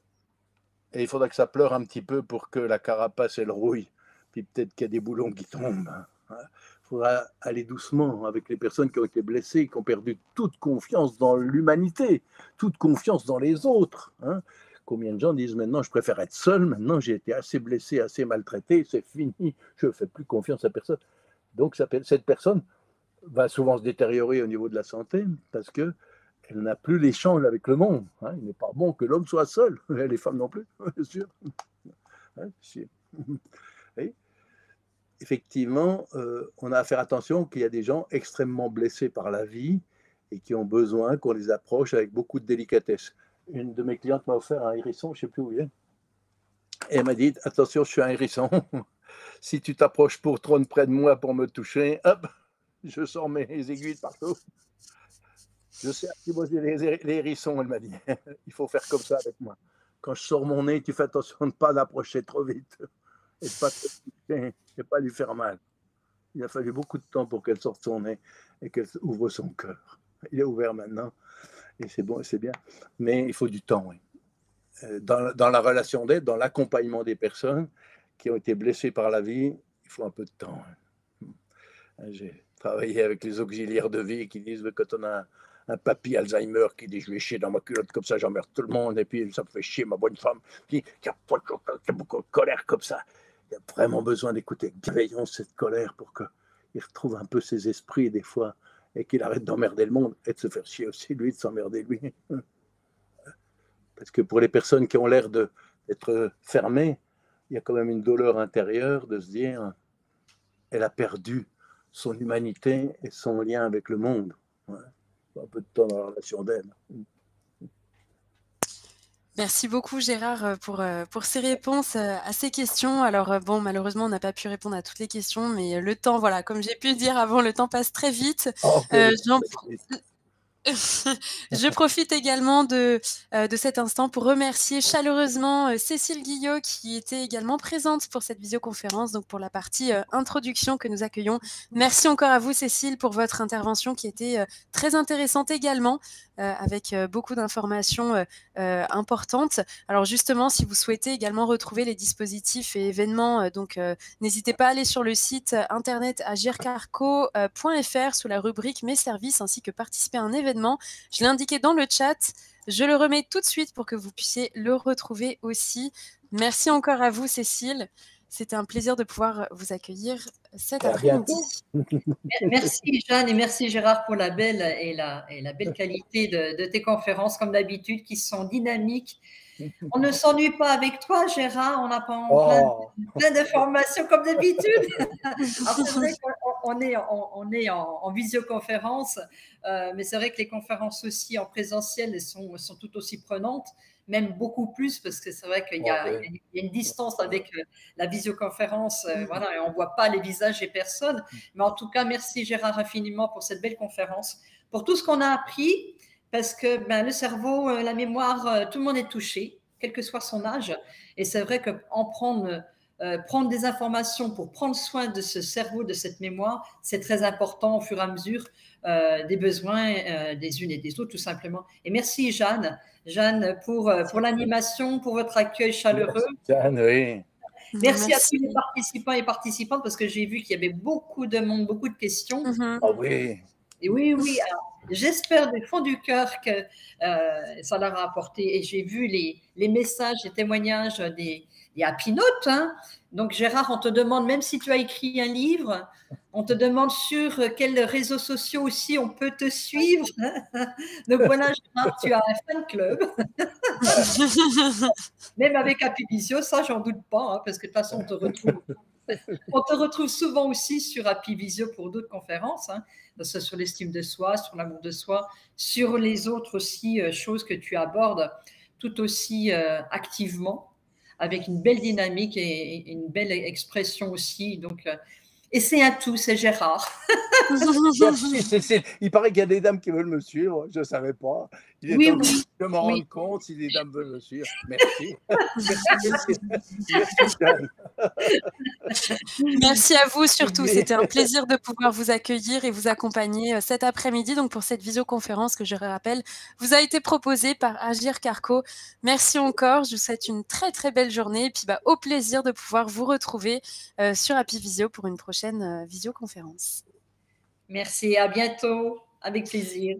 et il faudra que ça pleure un petit peu pour que la carapace, elle rouille. Puis peut-être qu'il y a des boulons qui tombent. Il faudra aller doucement avec les personnes qui ont été blessées, qui ont perdu toute confiance dans l'humanité, toute confiance dans les autres. Hein. Combien de gens disent maintenant, je préfère être seul, maintenant j'ai été assez blessé, assez maltraité, c'est fini, je ne fais plus confiance à personne. Donc cette personne va souvent se détériorer au niveau de la santé parce que elle n'a plus l'échange avec le monde. Hein. Il n'est pas bon que l'homme soit seul, [LAUGHS] les femmes non plus, [LAUGHS] bien sûr. Hein, [LAUGHS] effectivement, euh, on a à faire attention qu'il y a des gens extrêmement blessés par la vie et qui ont besoin qu'on les approche avec beaucoup de délicatesse. Une de mes clientes m'a offert un hérisson, je ne sais plus où il est. Et elle m'a dit, attention, je suis un hérisson. [LAUGHS] si tu t'approches pour trop près de moi pour me toucher, hop, je sors mes aiguilles partout. Je sais apprivoiser les, les hérissons, elle m'a dit. [LAUGHS] Il faut faire comme ça avec moi. Quand je sors mon nez, tu fais attention de ne pas l'approcher trop vite et pas, lui faire mal. Il a fallu beaucoup de temps pour qu'elle sorte son nez et qu'elle ouvre son cœur. Il est ouvert maintenant et c'est bon, c'est bien. Mais il faut du temps, oui. Euh, dans, la relation d'aide, dans l'accompagnement des personnes qui ont été blessées par la vie, il faut un peu de temps. Hein. J'ai travaillé avec les auxiliaires de vie qui disent que quand on a un, papy Alzheimer qui dit je vais chier dans ma culotte comme ça, j'emmerde tout le monde, et puis ça me fait chier ma bonne femme qui, qui, a, beaucoup de colère comme ça. Il a vraiment besoin d'écouter avec bienveillance cette colère pour qu'il retrouve un peu ses esprits des fois et qu'il arrête d'emmerder le monde et de se faire chier aussi lui, de s'emmerder lui. Parce que pour les personnes qui ont l'air d'être fermées, il y a quand même une douleur intérieure de se dire, elle a perdu son humanité et son lien avec le monde. Un peu de temps dans la relation d'elle. Merci beaucoup Gérard euh, pour, euh, pour ces réponses euh, à ces questions. Alors bon, malheureusement, on n'a pas pu répondre à toutes les questions, mais le temps, voilà, comme j'ai pu dire avant, le temps passe très vite. Oh, [LAUGHS] Je profite également de, euh, de cet instant pour remercier chaleureusement euh, Cécile Guillot qui était également présente pour cette visioconférence, donc pour la partie euh, introduction que nous accueillons. Merci encore à vous Cécile pour votre intervention qui était très intéressante également, avec beaucoup d'informations importantes. Alors justement, si vous souhaitez également retrouver les dispositifs et événements, donc n'hésitez pas à aller sur le site internet agircarco.fr sous la rubrique Mes services ainsi que participer à un événement je l'ai indiqué dans le chat. Je le remets tout de suite pour que vous puissiez le retrouver aussi. Merci encore à vous, Cécile. C'était un plaisir de pouvoir vous accueillir cet après-midi. Merci Jeanne et merci Gérard pour la belle et la, et la belle qualité de, de tes conférences, comme d'habitude, qui sont dynamiques [LAUGHS] on ne s'ennuie pas avec toi, Gérard. On n'a pas oh. plein, d'informations comme d'habitude. [LAUGHS] qu'on est, on, est en, visioconférence, euh, mais c'est vrai que les conférences aussi en présentiel sont, sont tout aussi prenantes, même beaucoup plus, parce que c'est vrai qu'il y, a une distance avec euh, la visioconférence. Euh, voilà, et on ne voit pas les visages des personnes. Mais en tout cas, merci Gérard infiniment pour cette belle conférence, pour tout ce qu'on a appris parce que ben, le cerveau, euh, la mémoire, euh, tout le monde est touché, quel que soit son âge. Et c'est vrai qu'en prendre, euh, prendre des informations pour prendre soin de ce cerveau, de cette mémoire, c'est très important au fur et à mesure des besoins des unes et des autres, tout simplement. Et merci, Jeanne. Jeanne, pour, pour l'animation, pour votre accueil chaleureux. Jeanne, oui. Merci, à tous les participants et participantes parce que j'ai vu qu'il y avait beaucoup de monde, beaucoup de questions. Mm-hmm. Ah oui. Et oui, oui. J'espère du fond du cœur que euh, ça leur a apporté. Et j'ai vu les, messages, les témoignages des, des happy notes. Hein. Donc Gérard, on te demande, même si tu as écrit un livre, on te demande sur quels réseaux sociaux aussi on peut te suivre. [LAUGHS] Donc voilà, Gérard, tu as un fan club. [LAUGHS] même avec Happy Visio, ça, j'en doute pas, hein, parce que de toute façon, on te retrouve on te retrouve souvent aussi sur Happy Visio pour d'autres conférences, hein, sur l'estime de soi, sur l'amour de soi, sur les autres aussi euh, choses que tu abordes tout aussi euh, activement, avec une belle dynamique et, une belle expression aussi. Donc, euh, et c'est un tout, c'est Gérard. [LAUGHS] Il paraît qu'il y a des dames qui veulent me suivre, je ne savais pas. Il est oui, oui. de m'en rendre compte si des dames veulent me suivre. Merci. [LAUGHS] Merci, à vous surtout. C'était un plaisir de pouvoir vous accueillir et vous accompagner euh, cet après-midi donc pour cette visioconférence que je rappelle vous a été proposée par Agir Carco. Merci encore. Je vous souhaite une très très belle journée et puis bah, au plaisir de pouvoir vous retrouver euh, sur Happy Visio pour une prochaine euh, visioconférence. Merci, à bientôt, avec plaisir.